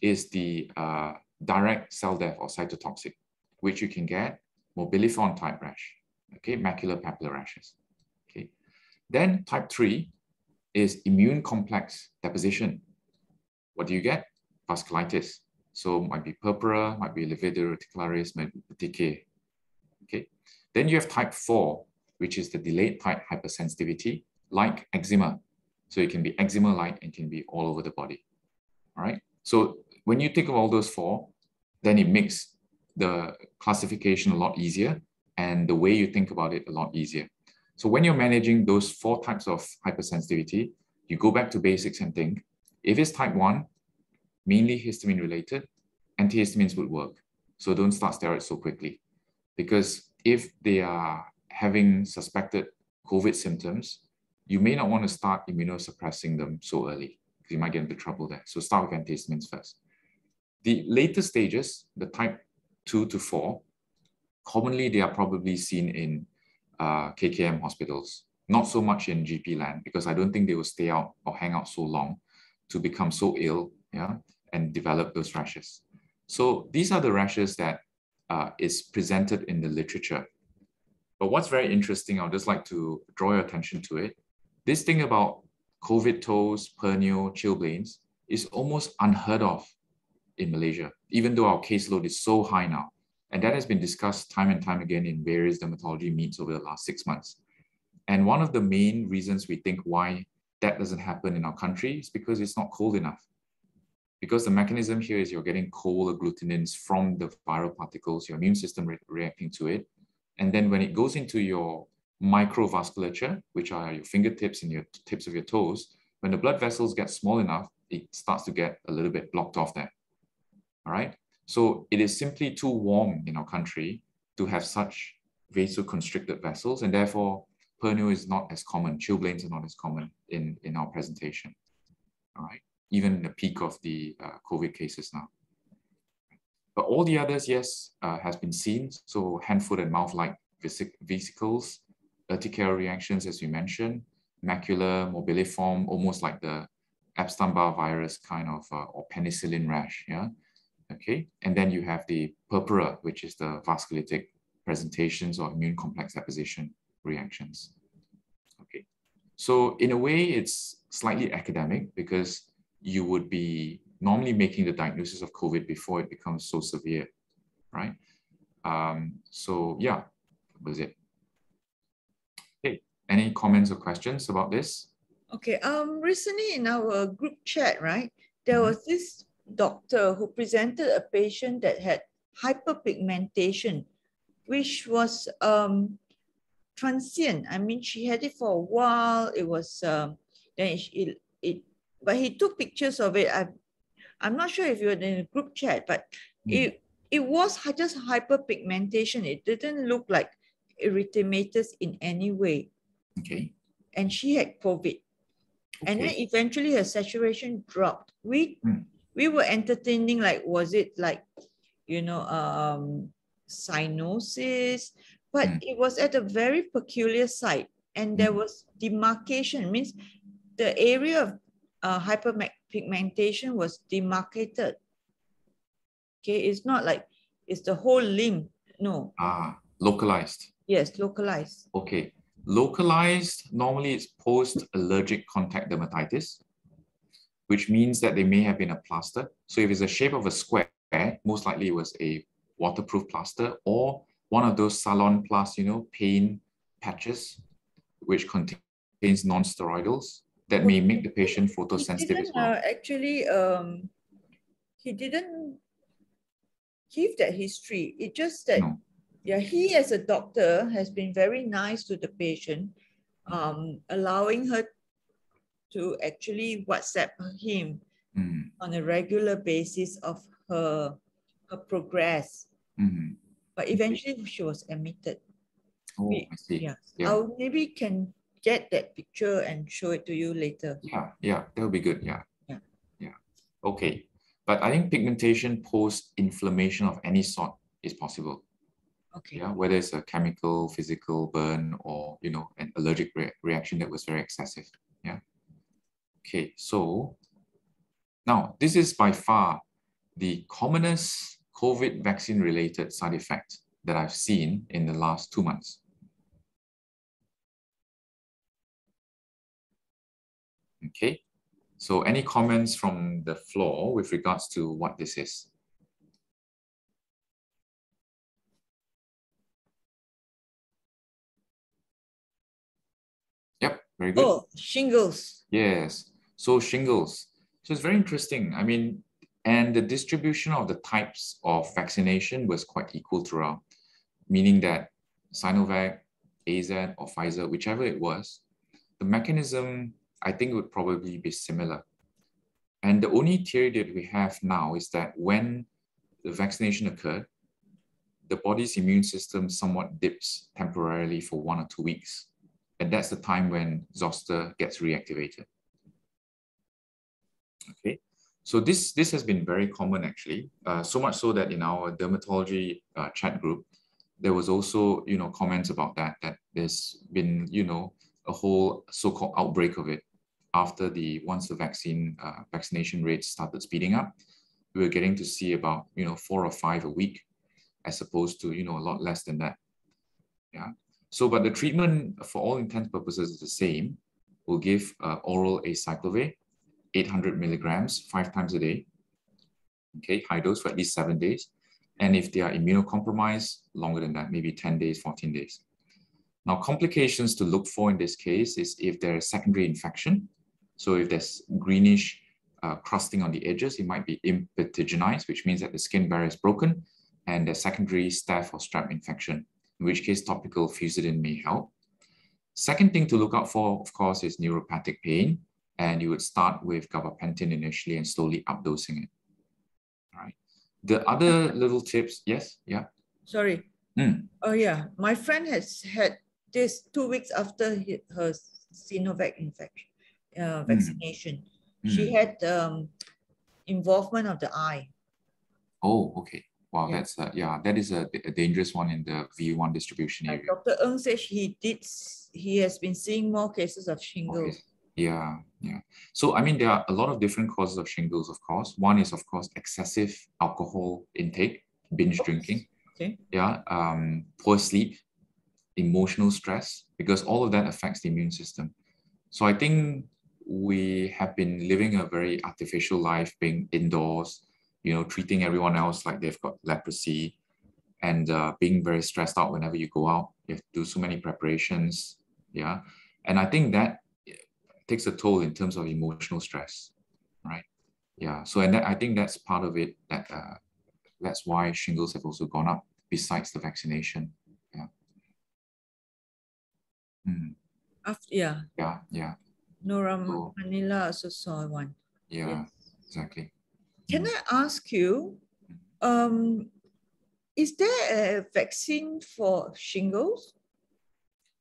is the uh, direct cell death or cytotoxic, which you can get morbilliform type rash, okay, macular papular rashes. Okay. Then type three is immune complex deposition. What do you get? Vasculitis. So might be purpura, might be livedo reticularis, might be decay. Okay. Then you have type four, which is the delayed type hypersensitivity, like eczema. So it can be eczema-like and can be all over the body. All right. So when you think of all those four, then it makes the classification a lot easier and the way you think about it a lot easier. So when you're managing those four types of hypersensitivity, you go back to basics and think, if it's type one, mainly histamine related, antihistamines would work. So don't start steroids so quickly. Because if they are having suspected COVID symptoms, you may not want to start immunosuppressing them so early because you might get into trouble there. So start with antihistamines first. The later stages, the type two to four, commonly they are probably seen in uh, KKM hospitals, not so much in GP land because I don't think they will stay out or hang out so long to become so ill, yeah, and develop those rashes. So these are the rashes that uh, is presented in the literature. But what's very interesting, I'll just like to draw your attention to it. This thing about COVID toes, pernio, chilblains is almost unheard of in Malaysia, even though our caseload is so high now. And that has been discussed time and time again in various dermatology meets over the last six months. And one of the main reasons we think why that doesn't happen in our country is because it's not cold enough. Because the mechanism here is you're getting cold agglutinins from the viral particles, your immune system re reacting to it. And then when it goes into your microvasculature, which are your fingertips and your tips of your toes, when the blood vessels get small enough, it starts to get a little bit blocked off there. All right. So it is simply too warm in our country to have such vasoconstricted vessels, and therefore pernio is not as common. Chilblains are not as common in, in our presentation. All right, even in the peak of the uh, COVID cases now. But all the others, yes, uh, has been seen. So hand, foot, and mouth-like vesic vesicles, urticarial reactions, as you mentioned, macular, morbilliform, almost like the Epstein-Barr virus kind of, uh, or penicillin rash, yeah? Okay, and then you have the purpura, which is the vasculitic presentations or immune complex deposition reactions. Okay, so in a way, it's slightly academic because you would be normally making the diagnosis of COVID before it becomes so severe, right? Um, so yeah, that was it. Okay, any comments or questions about this? Okay, um, recently in our group chat, right, there mm -hmm. was this doctor who presented a patient that had hyperpigmentation, which was um, transient. I mean, she had it for a while. It was um, then it, it, it but he took pictures of it. I, I'm not sure if you were in a group chat, but mm. it it was just hyperpigmentation. It didn't look like erythematous in any way. Okay. And she had COVID. Okay. And then eventually her saturation dropped. We mm we were entertaining like was it like you know um cyanosis? But mm. it was at a very peculiar site and there hmm. was demarcation means the area of uh, hyperpigmentation was demarcated. Okay it's not like it's the whole limb no. Ah localized. Yes localized. Okay localized normally it's post allergic contact dermatitis which means that they may have been a plaster. So if it's the shape of a square, most likely it was a waterproof plaster or one of those Salonpas, you know, paint patches, which contains non-steroidals that may make the patient photosensitive as well. Uh, actually, um, he didn't give that history. It just that, no. yeah, he as a doctor has been very nice to the patient, um, allowing her to actually WhatsApp him mm. on a regular basis of her, her progress. Mm. But eventually she was admitted. Oh, we, I see. Yeah. yeah. I'll maybe can get that picture and show it to you later. Yeah, yeah, that would be good. Yeah. Yeah. Yeah. Okay. But I think pigmentation post inflammation of any sort is possible. Okay. Yeah, whether it's a chemical, physical burn, or you know, an allergic re reaction that was very excessive. Yeah. Okay, so now this is by far the commonest COVID vaccine related side effect that I've seen in the last two months. Okay, so any comments from the floor with regards to what this is? Yep, very good. Oh, shingles. Yes. So shingles. So it's very interesting. I mean, and the distribution of the types of vaccination was quite equal throughout, meaning that Sinovac, AZ, or Pfizer, whichever it was, the mechanism I think would probably be similar. And the only theory that we have now is that when the vaccination occurred, the body's immune system somewhat dips temporarily for one or two weeks. And that's the time when zoster gets reactivated. Okay, so this, this has been very common actually, uh, so much so that in our dermatology uh, chat group, there was also, you know, comments about that, that there's been, you know, a whole so-called outbreak of it after the, once the vaccine, uh, vaccination rates started speeding up, we were getting to see about, you know, four or five a week, as opposed to, you know, a lot less than that. Yeah. So, but the treatment for all intents purposes is the same. We'll give uh, oral acyclovir, 800 milligrams, five times a day. Okay, high dose for at least seven days. And if they are immunocompromised, longer than that, maybe 10 days, 14 days. Now, complications to look for in this case is if there is secondary infection. So if there's greenish uh, crusting on the edges, it might be impetiginized, which means that the skin barrier is broken and the secondary staph or strep infection, in which case topical Fucidin may help. Second thing to look out for, of course, is neuropathic pain. And you would start with gabapentin initially and slowly updosing it. All right. The other little tips, yes, yeah. Sorry. Mm. Oh yeah, my friend has had this two weeks after he, her Sinovac infection, uh, vaccination. Mm. She had um, involvement of the eye. Oh, okay. Wow, yeah. that's uh, yeah, that is a, a, dangerous one in the V1 distribution area. Dr. Ng says he did. He has been seeing more cases of shingles. Okay. Yeah, yeah. So I mean, there are a lot of different causes of shingles. Of course, one is of course excessive alcohol intake, binge drinking. Okay. Yeah. Um, poor sleep, emotional stress, because all of that affects the immune system. So I think we have been living a very artificial life, being indoors, you know, treating everyone else like they've got leprosy, and uh, being very stressed out whenever you go out. You have to do so many preparations. Yeah. And I think that takes a toll in terms of emotional stress, right? Yeah. So, and that, I think that's part of it. That uh, that's why shingles have also gone up besides the vaccination. Yeah. Mm. After, yeah. Yeah. Yeah. Nora so, Manila also saw one. Yeah. Yes. Exactly. Can mm. I ask you? Um, is there a vaccine for shingles?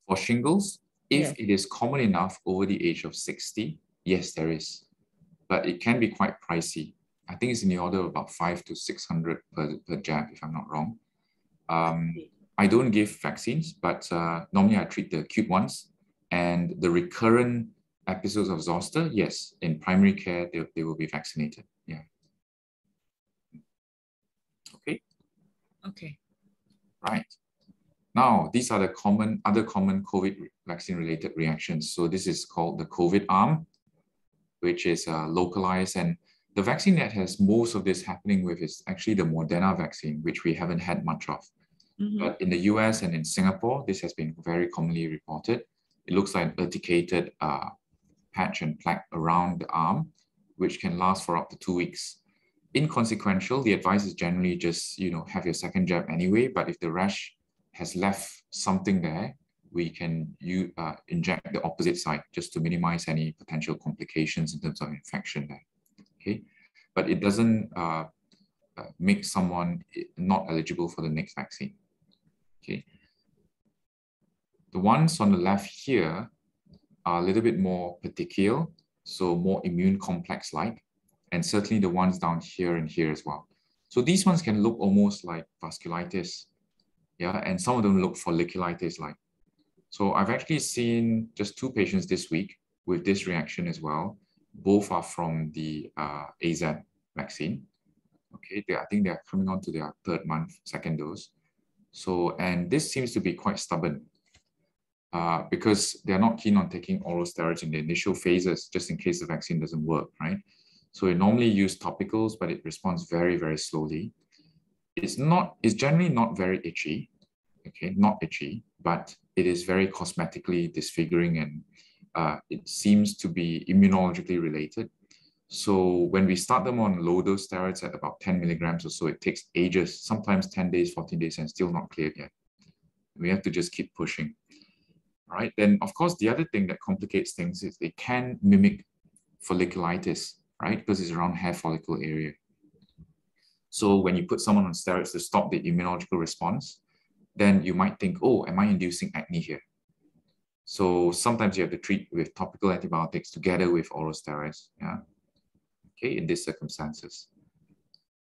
For shingles, if yeah. it is common enough over the age of 60, yes, there is. But it can be quite pricey. I think it's in the order of about five to 600 per, per jab, if I'm not wrong. Um, I don't give vaccines, but uh, normally I treat the acute ones. And the recurrent episodes of zoster, yes, in primary care, they, they will be vaccinated. Yeah. Okay. Okay. Right. Now, these are the common other common COVID vaccine related reactions. So this is called the COVID arm, which is uh, localized. And the vaccine that has most of this happening with is actually the Moderna vaccine, which we haven't had much of. Mm-hmm. But in the US and in Singapore, this has been very commonly reported. It looks like an urticated uh, patch and plaque around the arm, which can last for up to two weeks. Inconsequential, the advice is generally just, you know, have your second jab anyway, but if the rash has left something there, we can you uh, inject the opposite side just to minimize any potential complications in terms of infection there. Okay, but it doesn't uh, uh, make someone not eligible for the next vaccine. Okay, the ones on the left here are a little bit more particular, so more immune complex like, and certainly the ones down here and here as well. So these ones can look almost like vasculitis yeah, and some of them look folliculitis like. So I've actually seen just two patients this week with this reaction as well. Both are from the uh, AZ vaccine. Okay, they, I think they're coming on to their third month, second dose. So, and this seems to be quite stubborn uh, because they're not keen on taking oral steroids in the initial phases, just in case the vaccine doesn't work, right? So we normally use topicals, but it responds very, very slowly it's not, it's generally not very itchy, okay, not itchy, but it is very cosmetically disfiguring and uh, it seems to be immunologically related. So when we start them on low dose steroids at about 10 milligrams or so, it takes ages, sometimes 10 days, 14 days, and still not cleared yet. We have to just keep pushing. Right. Then, of course, the other thing that complicates things is it can mimic folliculitis, right? Because it's around hair follicle area. So when you put someone on steroids to stop the immunological response, then you might think, oh, am I inducing acne here? So sometimes you have to treat with topical antibiotics together with oral steroids. Yeah. Okay, in these circumstances.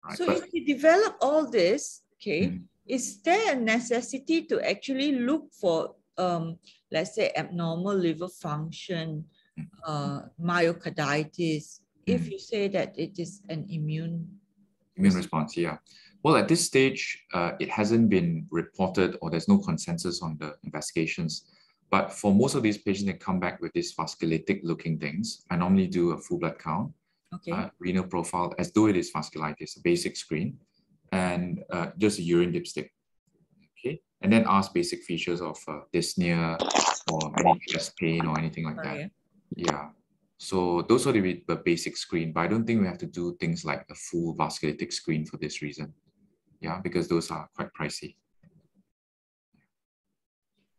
Right. So but, if you develop all this, okay, mm-hmm. is there a necessity to actually look for um, let's say abnormal liver function, mm-hmm. uh, myocarditis, if mm-hmm. you say that it is an immune immune response, yeah. Well, at this stage, uh, it hasn't been reported or there's no consensus on the investigations. But for most of these patients that come back with these vasculitic looking things, I normally do a full blood count, okay. uh, renal profile, as though it is vasculitis, a basic screen, and uh, just a urine dipstick. Okay. And then ask basic features of uh, dyspnea or any chest pain or anything like that. Yeah. yeah. So those are the, the basic screen, but I don't think we have to do things like a full vasculitic screen for this reason. Yeah, because those are quite pricey.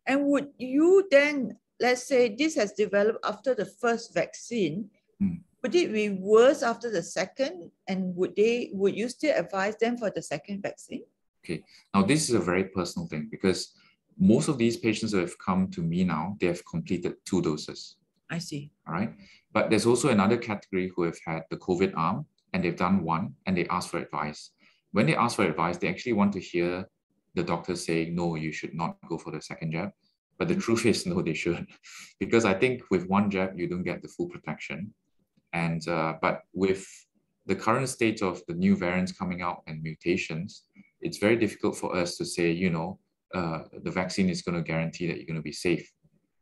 And would you then, let's say this has developed after the first vaccine, mm. would it be worse after the second? And would they would you still advise them for the second vaccine? Okay, now this is a very personal thing because most of these patients who have come to me now, they have completed two doses. I see. All right. But there's also another category who have had the COVID arm and they've done one and they ask for advice. When they ask for advice, they actually want to hear the doctor saying, no, you should not go for the second jab. But the truth is, no, they should. because I think with one jab, you don't get the full protection. And uh, but with the current state of the new variants coming out and mutations, it's very difficult for us to say, you know, uh, the vaccine is going to guarantee that you're going to be safe.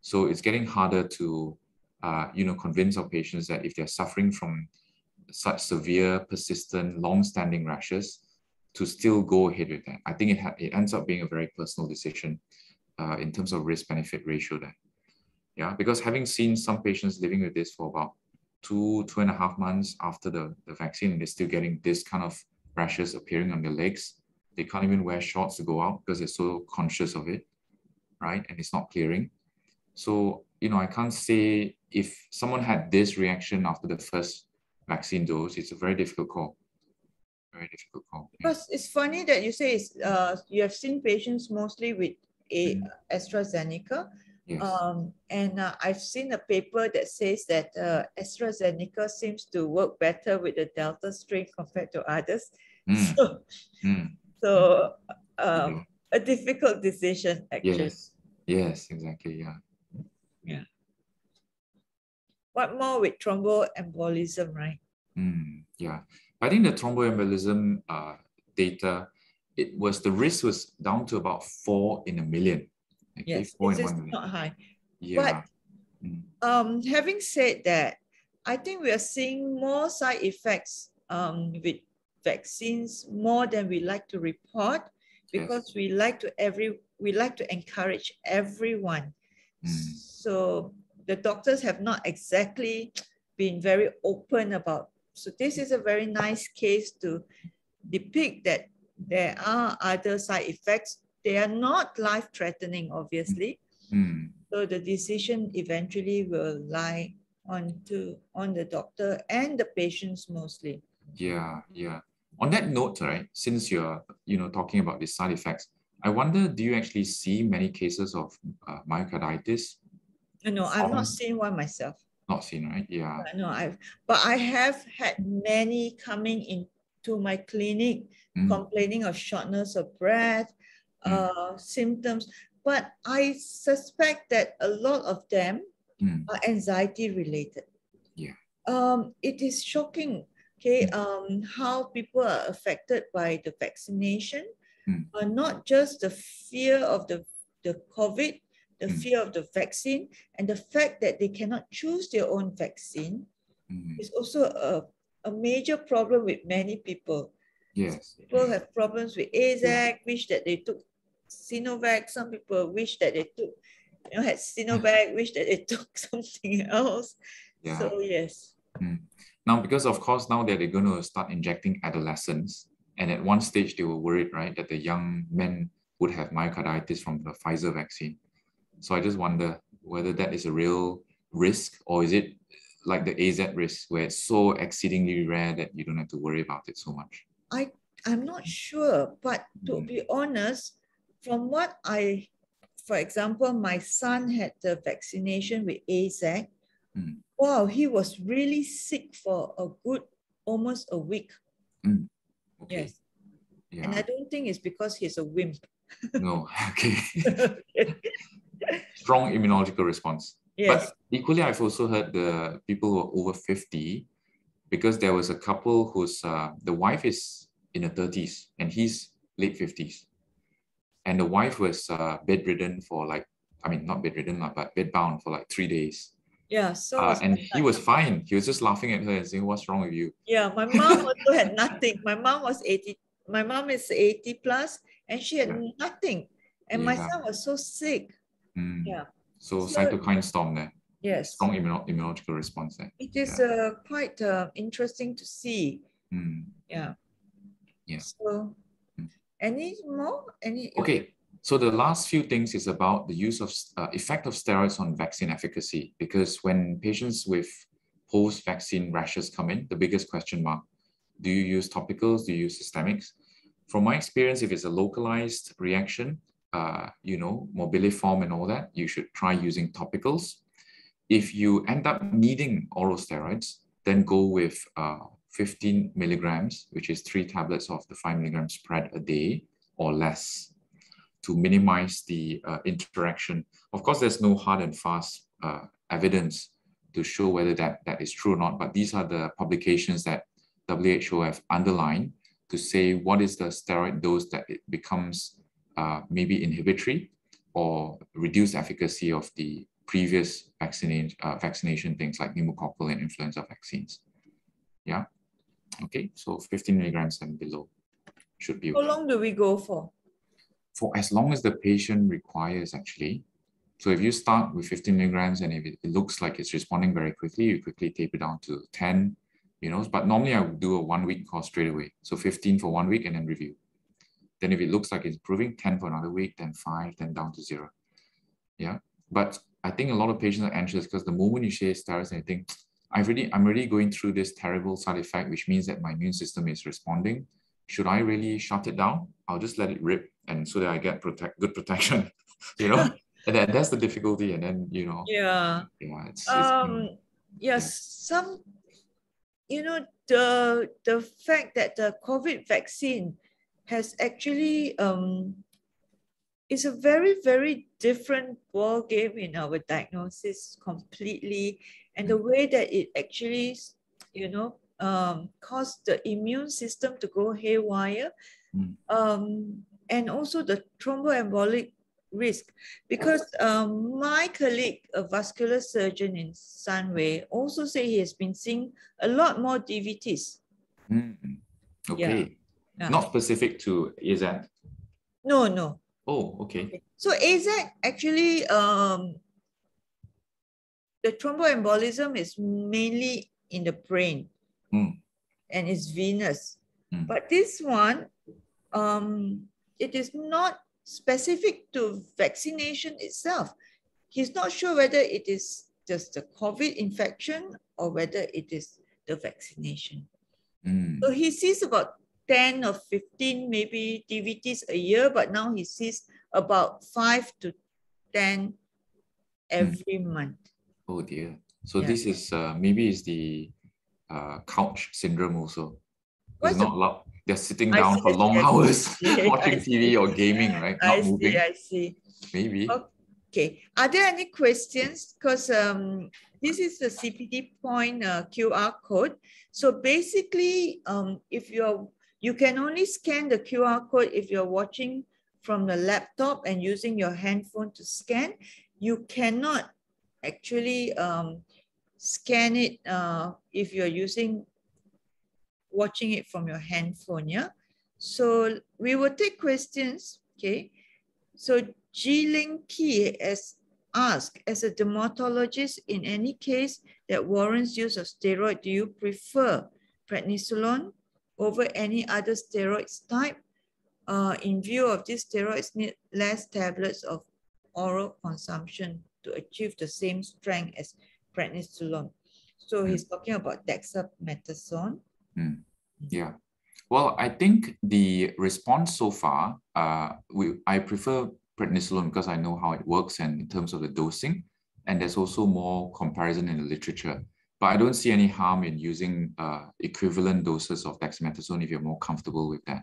So it's getting harder to uh, you know, convince our patients that if they're suffering from such severe, persistent, long-standing rashes, to still go ahead with that. I think it, it ends up being a very personal decision uh, in terms of risk-benefit ratio there. Yeah, because having seen some patients living with this for about two, two and a half months after the, the vaccine, and they're still getting this kind of rashes appearing on their legs. They can't even wear shorts to go out because they're so conscious of it, right? And it's not clearing. So, you know, I can't say if someone had this reaction after the first vaccine dose, it's a very difficult call. Very difficult call. Because it's funny that you say it's, uh, you have seen patients mostly with a mm. AstraZeneca. Yes. Um, and uh, I've seen a paper that says that uh, AstraZeneca seems to work better with the Delta strain compared to others. Mm. So, mm. so um, a difficult decision, actually. Yes, yes, exactly. Yeah. Yeah. What more with thromboembolism, right? Mm, yeah. I think the thromboembolism uh, data, it was the risk was down to about four in a million. Okay? Yes, four it's not high. Yeah. But mm. um, having said that, I think we are seeing more side effects um, with vaccines more than we like to report because yes. we like to every we like to encourage everyone. Mm. So the doctors have not exactly been very open about. So this is a very nice case to depict that there are other side effects. They are not life-threatening, obviously. Mm. So the decision eventually will lie on to on the doctor and the patients mostly. Yeah, yeah. On that note, right, since you're you know talking about the side effects, I wonder, do you actually see many cases of uh, myocarditis no, I've not seen one myself. Not seen, right? Yeah. No, I've, but I have had many coming into my clinic mm. complaining of shortness of breath, mm. uh, symptoms. But I suspect that a lot of them mm. are anxiety related. Yeah. Um, it is shocking, okay, mm. um, how people are affected by the vaccination. Mm. Uh, not just the fear of the, the COVID, the mm. fear of the vaccine, and the fact that they cannot choose their own vaccine mm. is also a, a major problem with many people. Yes. People have problems with AZAC, wish that they took Sinovac. Some people wish that they took, you know, had Sinovac, wish that they took something else. Yeah. So yes. Mm. Now, because of course now that they're going to start injecting adolescents, and at one stage they were worried, right, that the young men would have myocarditis from the Pfizer vaccine. So I just wonder whether that is a real risk or is it like the AZ risk where it's so exceedingly rare that you don't have to worry about it so much? I I'm not sure, but to Mm. be honest, from what I, for example, my son had the vaccination with AZ. Mm. Wow, he was really sick for a good almost a week. Okay. Yes. And I don't think it's because he's a wimp. No. Okay. Strong immunological response. yes. But equally, I've also heard the people who are over 50, because there was a couple whose uh, the wife is in her 30s and he's late 50s. And the wife was uh, bedridden for like, I mean, not bedridden, but bedbound for like three days. yeah. So Uh, and he was fine. He was just laughing at her and saying, What's wrong with you? Yeah, my mom also had nothing. My mom was 80, my mom is 80 plus and she had Yeah. nothing. And my son was so sick. Mm. Yeah. So, So- cytokine storm there, Yes. strong immuno- immunological response there. It is uh, quite uh, interesting to see. Mm. Yeah. Yeah. So, Mm. any more? Any? Okay, so the last few things is about the use of uh, effect of steroids on vaccine efficacy. Because when patients with post-vaccine rashes come in, the biggest question mark: Do you use topicals? Do you use systemics? From my experience, if it's a localized reaction, uh, you know, morbilliform and all that, you should try using topicals. If you end up needing oral steroids, then go with uh, 15 milligrams, which is three tablets of the five milligram spread a day or less to minimize the uh, interaction. Of course, there's no hard and fast uh, evidence to show whether that, that is true or not, but these are the publications that WHO have underlined to say what is the steroid dose that it becomes uh, maybe inhibitory or reduced efficacy of the previous vaccination, uh, vaccination things like pneumococcal and influenza vaccines. Yeah. Okay, so 15 milligrams and below should be How okay long do we go for? for as long as the patient requires actually. So if you start with 15 milligrams and if it, it looks like it's responding very quickly, you quickly taper down to 10, you know, but normally I would do a one week course straight away. So 15 for one week and then review. Then if it looks like it's improving, 10 for another week, then five, then down to zero. Yeah. But I think a lot of patients are anxious because the moment you say steroids and you think, I've really, I'm already going through this terrible side effect, which means that my immune system is responding. Should I really shut it down? I'll just let it rip and so that I get protect good protection, you know? and then that's the difficulty. And then, you know, Yeah. yeah, it's, it's Um. Yes. Some. You know the the fact that the COVID vaccine has actually um is a very very different ball game in our diagnosis completely, and the way that it actually you know um caused the immune system to go haywire, Mm. um and also the thromboembolic risk because um, my colleague, a vascular surgeon in Sunway, also say he has been seeing a lot more DVTs. Mm, okay. Yeah. Not specific to AZ. No, no. Oh, okay. So AZ actually, um, the thromboembolism is mainly in the brain Mm. and it's venous. Mm. But this one, um, it is not specific to vaccination itself. He's not sure whether it is just the COVID infection or whether it is the vaccination. Mm, So he sees about 10 or 15 maybe DVTs a year, but now he sees about five to 10 every month. Oh dear. So Yeah. this is uh, maybe is the uh, couch syndrome also. They're What's not allowed. They're sitting I down for long hours watching TV or gaming, right? Not I moving. see, I see. Maybe. Okay. Are there any questions? Because um, this is the CPD point uh, QR code. So basically, um, if you're, you can only scan the QR code if you're watching from the laptop and using your handphone to scan. You cannot actually um, scan it uh, if you're using, watching it from your handphone, yeah? So we will take questions, okay? So Jiling P has asked, as a dermatologist, in any case that warrants use of steroid, do you prefer prednisolone over any other steroids type? Uh, in view of these steroids need less tablets of oral consumption to achieve the same strength as prednisolone. So he's talking about dexamethasone. Yeah. Well, I think the response so far, uh, we I prefer prednisolone because I know how it works and in terms of the dosing, and there's also more comparison in the literature. But I don't see any harm in using uh, equivalent doses of dexamethasone if you're more comfortable with that.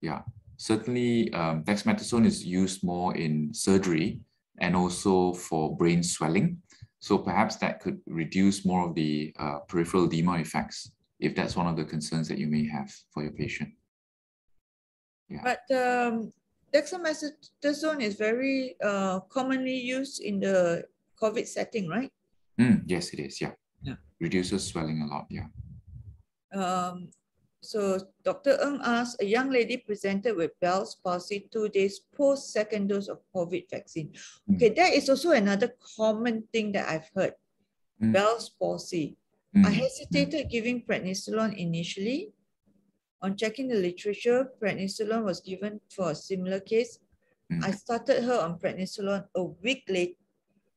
Yeah, certainly um, dexamethasone is used more in surgery and also for brain swelling. So perhaps that could reduce more of the uh, peripheral edema effects if that's one of the concerns that you may have for your patient. Yeah. But um, dexamethasone is very uh, commonly used in the COVID setting, right? Mm, yes, it is. Yeah. Yeah. Reduces swelling a lot. Yeah. Um, so Dr. Ng asked, a young lady presented with Bell's palsy two days post second dose of COVID vaccine. Mm. Okay, that is also another common thing that I've heard. Mm. Bell's palsy. Mm. I hesitated giving prednisolone initially. On checking the literature, prednisolone was given for a similar case. Mm. I started her on prednisolone a week late,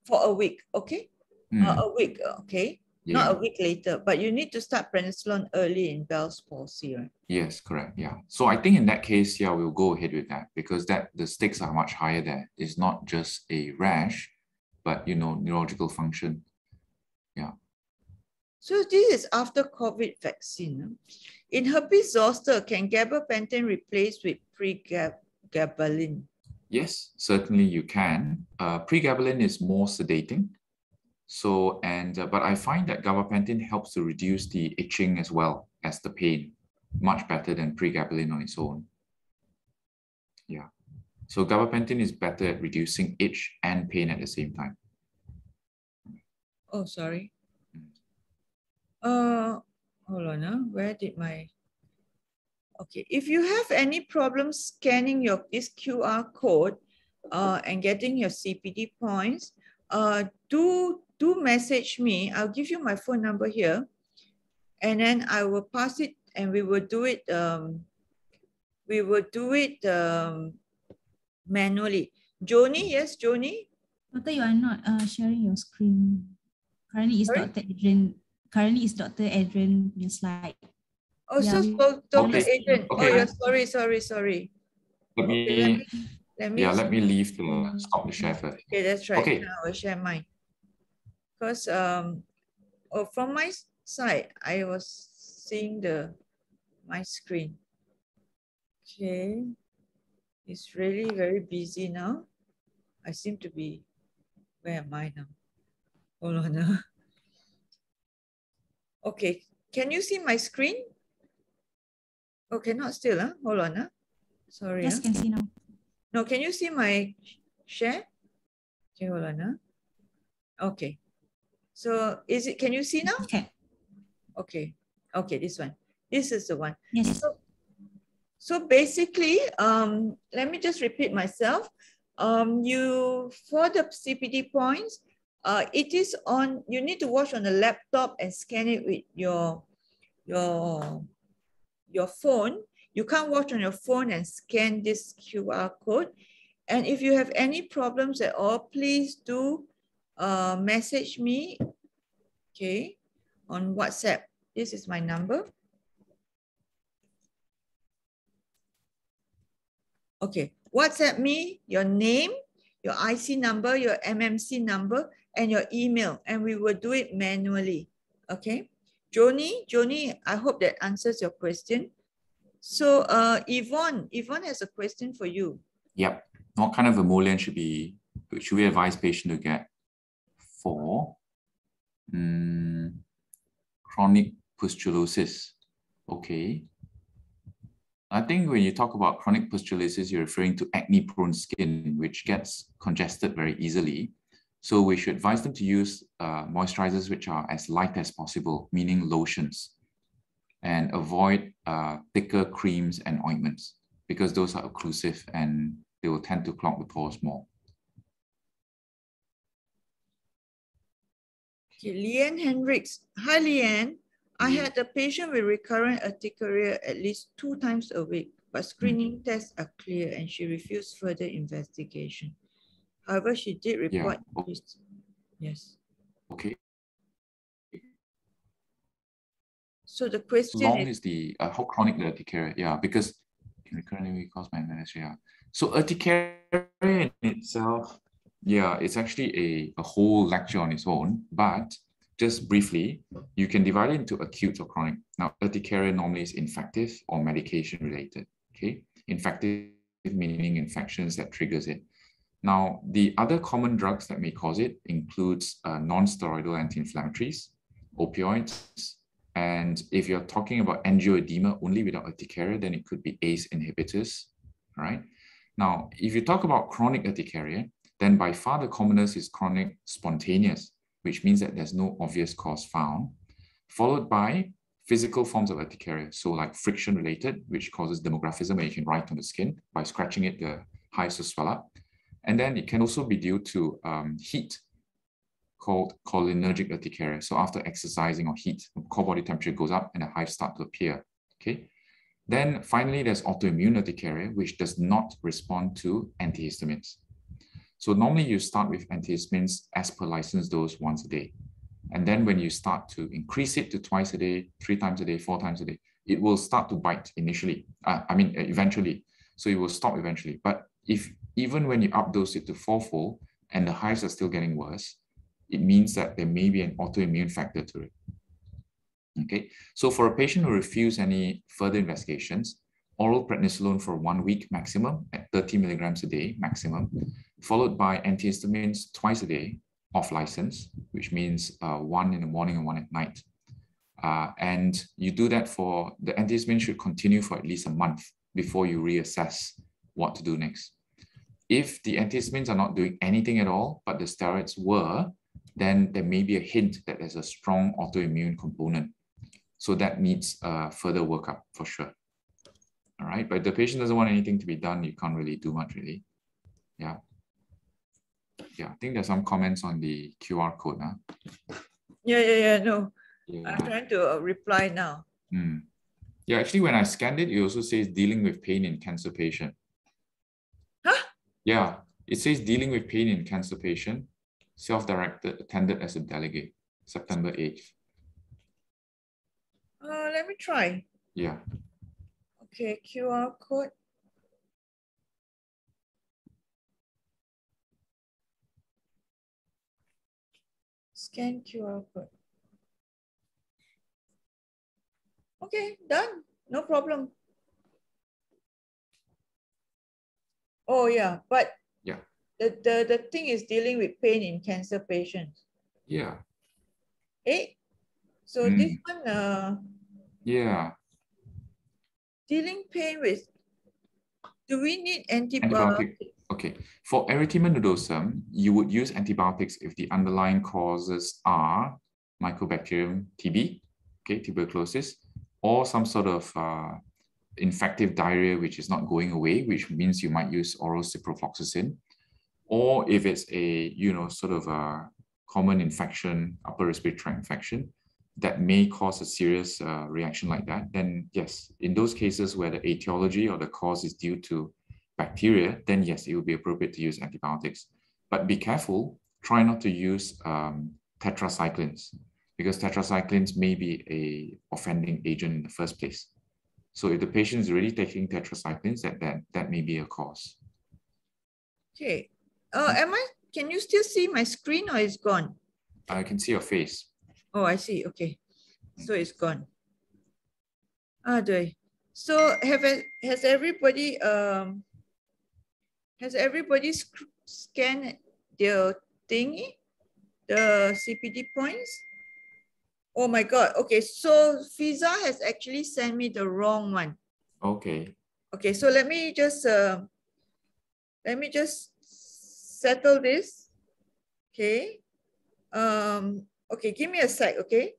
for a week, okay? Mm. Uh, a week, okay? Yeah. Not a week later, but you need to start prednisolone early in Bell's palsy, right? Yes, correct. Yeah. So I think in that case, yeah, we'll go ahead with that because that the stakes are much higher there. It's not just a rash, but you know, neurological function. Yeah. So this is after COVID vaccine. In herpes zoster, can gabapentin replace with pregabalin? Yes, certainly you can. Uh, pregabalin is more sedating. So, and, uh, but I find that gabapentin helps to reduce the itching as well as the pain, much better than pregabalin on its own. Yeah. So gabapentin is better at reducing itch and pain at the same time. Oh, sorry. Uh, hold on, huh? where did my, okay. If you have any problems scanning your this QR code uh, and getting your CPD points, uh, do, do message me. I'll give you my phone number here and then I will pass it and we will do it, um, we will do it um, manually. Joni, yes, Joni? Doctor, you are not uh, sharing your screen. Currently, it's Sorry? Dr. Adrian currently is Dr. Adrian your slide. Oh, yeah, so Dr. Okay. Adrian. Okay. Oh, yeah, sorry, sorry, sorry. Let me, okay, let me, let me, yeah, let me leave the stop the share first. Okay, that's right. Okay. Now I will share mine. Because um, oh, from my side, I was seeing the my screen. Okay. It's really very busy now. I seem to be, where am I now? Hold on. Okay, can you see my screen? Okay, not still, huh? Hold on, huh? Sorry. Yes, huh? can see now. No, can you see my share? Okay, hold on, huh? Okay. So is it, can you see now? Okay. Okay. Okay, this one. This is the one. Yes. So, so basically, um, let me just repeat myself. Um, you, for the CPD points, uh, it is on, you need to watch on the laptop and scan it with your, your, your phone. You can't watch on your phone and scan this QR code. And if you have any problems at all, please do uh, message me, okay, on WhatsApp. This is my number. Okay, WhatsApp me your name, your IC number, your MMC number, and your email, and we will do it manually. Okay. Joni, Joni, I hope that answers your question. So uh, Yvonne, Yvonne has a question for you. Yep. What kind of emollient should be should we advise patient to get for um, chronic pustulosis? Okay. I think when you talk about chronic pustulosis, you're referring to acne-prone skin, which gets congested very easily. So we should advise them to use uh, moisturizers which are as light as possible, meaning lotions, and avoid uh, thicker creams and ointments because those are occlusive and they will tend to clog the pores more. Okay, Leanne Hendricks. Hi, Leanne. I mm-hmm. had a patient with recurrent urticaria at least two times a week, but screening mm. tests are clear and she refused further investigation. However, she did report. Yeah. Yes. Okay. So the question long is, is the uh, how chronic the urticaria? Yeah, because can recurrently cause my malaria. So urticaria in itself, yeah, it's actually a, a whole lecture on its own, but just briefly, you can divide it into acute or chronic. Now, urticaria normally is infective or medication related, okay? Infective meaning infections that triggers it. Now, the other common drugs that may cause it includes uh, non-steroidal anti-inflammatories, opioids, and if you're talking about angioedema only without urticaria, then it could be ACE inhibitors, right? Now, if you talk about chronic urticaria, then by far the commonest is chronic spontaneous, which means that there's no obvious cause found, followed by physical forms of urticaria. So like friction related, which causes dermographism where you can write on the skin. By scratching it, the hives will swell up. And then it can also be due to um, heat called cholinergic urticaria. So after exercising or heat, core body temperature goes up and the hives start to appear. Okay. Then finally, there's autoimmune urticaria, which does not respond to antihistamines. So normally you start with antihistamines as per license dose once a day. And then when you start to increase it to twice a day, three times a day, four times a day, it will start to bite initially. Uh, I mean, eventually. So it will stop eventually. But if even when you updose it to fourfold and the hives are still getting worse, it means that there may be an autoimmune factor to it. Okay, so for a patient who refuse any further investigations, oral prednisolone for one week maximum at 30 milligrams a day maximum, followed by antihistamines twice a day off license, which means uh, one in the morning and one at night. Uh, and you do that for the antihistamine should continue for at least a month before you reassess what to do next. If the antihistamines are not doing anything at all, but the steroids were, then there may be a hint that there's a strong autoimmune component so that needs uh, further workup for sure. All right, but the patient doesn't want anything to be done, you can't really do much really. Yeah. Yeah, I think there's some comments on the QR code. Huh? Yeah, yeah, yeah, no. Yeah. I'm trying to uh, reply now. Mm. Yeah, actually, when I scanned it, it also says dealing with pain in cancer patient. Huh? Yeah, it says dealing with pain in cancer patient, self-directed, attended as a delegate, September 8th. Uh, let me try. Yeah. Okay, QR code. Scan QR code. Okay, done. No problem. Oh yeah, but yeah, the, the, the thing is dealing with pain in cancer patients. Yeah. Eh? So mm. this one, uh, yeah. Dealing pain with, do we need antibiotics? Antibiotic. Okay, for erythema nodosum, you would use antibiotics if the underlying causes are Mycobacterium TB, okay, tuberculosis, or some sort of uh, infective diarrhea which is not going away, which means you might use oral ciprofloxacin, or if it's a, you know, sort of a common infection, upper respiratory tract infection, that may cause a serious uh, reaction like that, then yes, in those cases where the etiology or the cause is due to bacteria, then yes, it would be appropriate to use antibiotics. But be careful, try not to use um, tetracyclines because tetracyclines may be a offending agent in the first place. So if the patient is really taking tetracyclines, that, that, that may be a cause. Okay. Uh, am I, can you still see my screen or is gone? I can see your face. Oh, I see. Okay. So it's gone. Ah, do I? So have has everybody um has everybody scanned their thingy, the CPD points? Oh my God. Okay, so Fiza has actually sent me the wrong one. Okay. Okay, so let me just uh, let me just settle this. Okay. Um, Okay, give me a sec, okay?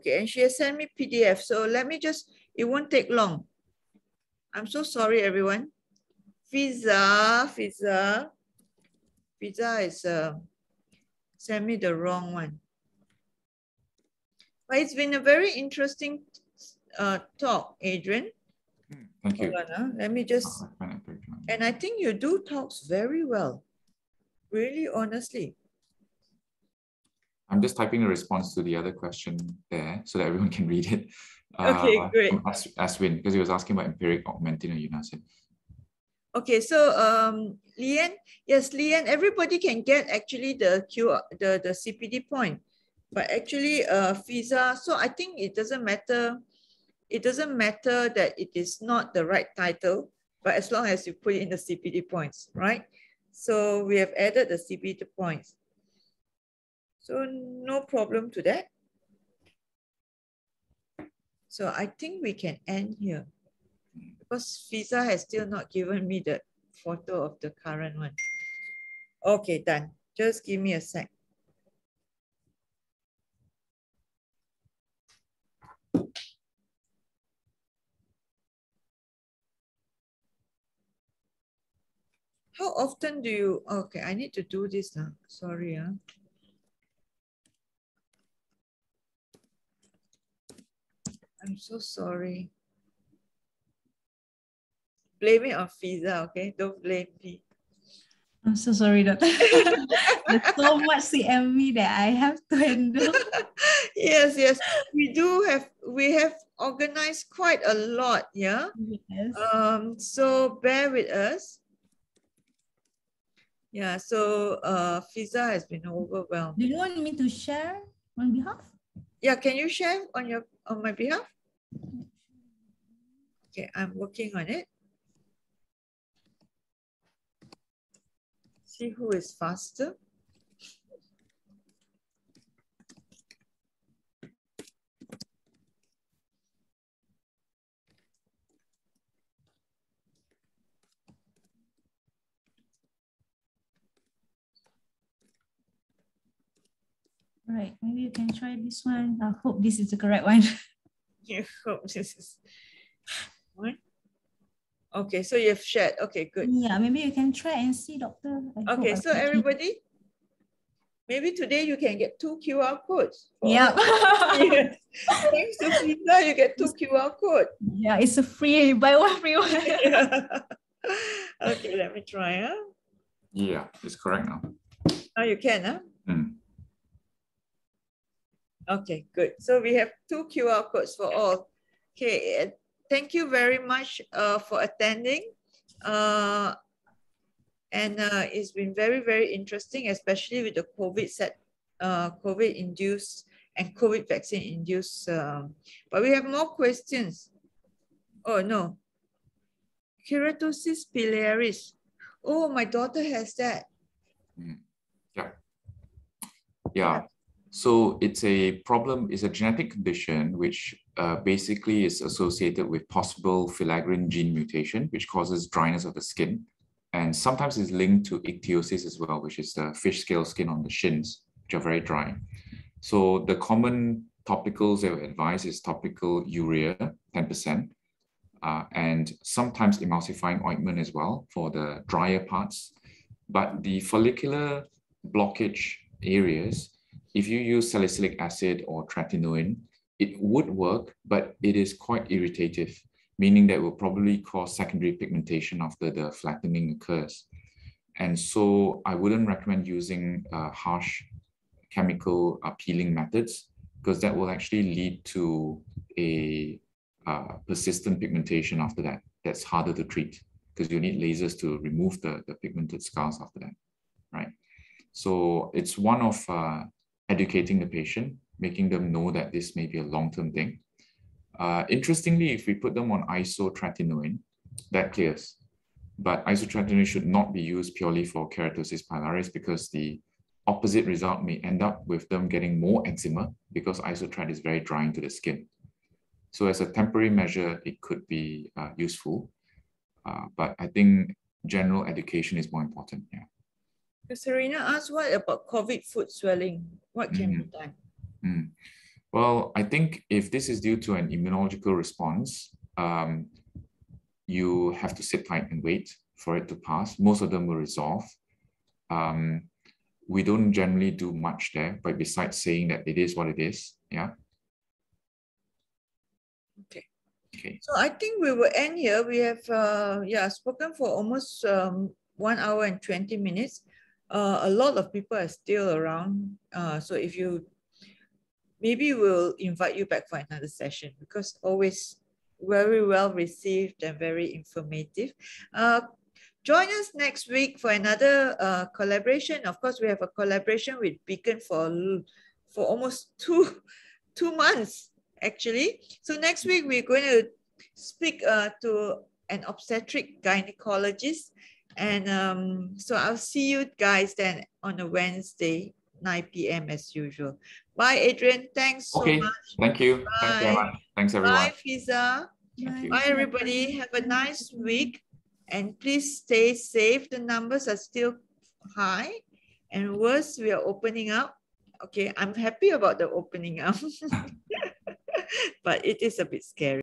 Okay, and she has sent me PDF. So let me just, it won't take long. I'm so sorry, everyone. Fiza, Fiza, Fiza is uh, sent me the wrong one. But it's been a very interesting uh, talk, Adrian. Thank you. On, huh? Let me just, and I think you do talks very well. Really, honestly. I'm just typing a response to the other question there so that everyone can read it. Okay, uh, great. As, Aswin, because he was asking about empiric augmentin and Unasyn. Okay, so um, Lian, yes, Lian, everybody can get actually the Q, the, the CPD point, but actually uh, Fiza, so I think it doesn't matter, it doesn't matter that it is not the right title, but as long as you put in the CPD points, right? So we have added the CPD points. So no problem to that. So I think we can end here because Fiza has still not given me the photo of the current one. Okay, done. Just give me a sec. How often do you, okay, I need to do this now. Sorry. Huh? I'm so sorry. Blame it on Fiza, okay? Don't blame me. I'm so sorry, doctor. There's so much CME that I have to handle. yes, yes. We do have we have organized quite a lot, yeah. Yes. Um, so bear with us. Yeah, so uh Fiza has been overwhelmed. Do you want me to share on behalf? Yeah, can you share on your on my behalf? Okay, I'm working on it. See who is faster. Right, maybe you can try this one. I hope this is the correct one. You hope this is one. Okay, so you've shared. Okay, good. Yeah, maybe you can try and see, doctor. I Okay, so everybody, maybe today you can get two QR codes. for- Yep. Yes. Thanks to Fiza, you get two QR code. yeah, it's a free buy one free one. okay, let me try. Huh? Yeah, it's correct now. Oh, you can, huh? Mm. Okay, good. So we have two QR codes for all. Okay, thank you very much uh, for attending. Uh, and uh, it's been very, very interesting, especially with the COVID set, uh, COVID induced and COVID vaccine induced. Um, but we have more questions. Oh no. Keratosis pilaris. Oh, my daughter has that. Yeah. Yeah. So it's a problem, it's a genetic condition which uh, basically is associated with possible filaggrin gene mutation, which causes dryness of the skin. And sometimes is linked to ichthyosis as well, which is the fish scale skin on the shins, which are very dry. So the common topicals that we advise is topical urea, 10%, uh, and sometimes emulsifying ointment as well for the drier parts. But the follicular blockage areas, if you use salicylic acid or tretinoin, it would work, but it is quite irritative, meaning that will probably cause secondary pigmentation after the flattening occurs. And so I wouldn't recommend using uh, harsh chemical uh, peeling methods because that will actually lead to a uh, persistent pigmentation after that. That's harder to treat because you need lasers to remove the, the pigmented scars after that, right? So it's one of uh, educating the patient, making them know that this may be a long-term thing. Uh, interestingly, if we put them on isotretinoin, that clears. But isotretinoin should not be used purely for keratosis pilaris because the opposite result may end up with them getting more eczema because isotret is very drying to the skin. So as a temporary measure, it could be uh, useful. Uh, but I think general education is more important. Yeah. Serena asked, what about COVID foot swelling? What can be done? Mm. Well, I think if this is due to an immunological response, um, you have to sit tight and wait for it to pass. Most of them will resolve. Um, we don't generally do much there, but besides saying that it is what it is, yeah. Okay. Okay. So I think we will end here. We have uh, yeah spoken for almost um, one hour and 20 minutes. Uh, a lot of people are still around. Uh, so if you, maybe we'll invite you back for another session because always very well received and very informative. Uh, join us next week for another uh, collaboration. Of course, we have a collaboration with Beacon for, for almost two, two months, actually. So next week, we're going to speak uh, to an obstetric gynecologist. And um, so I'll see you guys then on a Wednesday, 9 p.m. as usual. Bye, Adrian. Thanks so okay. much. Thank you. Bye. Thank you very much. Thanks, everyone. Bye, Fiza. Bye, everybody. Have a nice week. And please stay safe. The numbers are still high. And worse, we are opening up. Okay, I'm happy about the opening up. but it is a bit scary.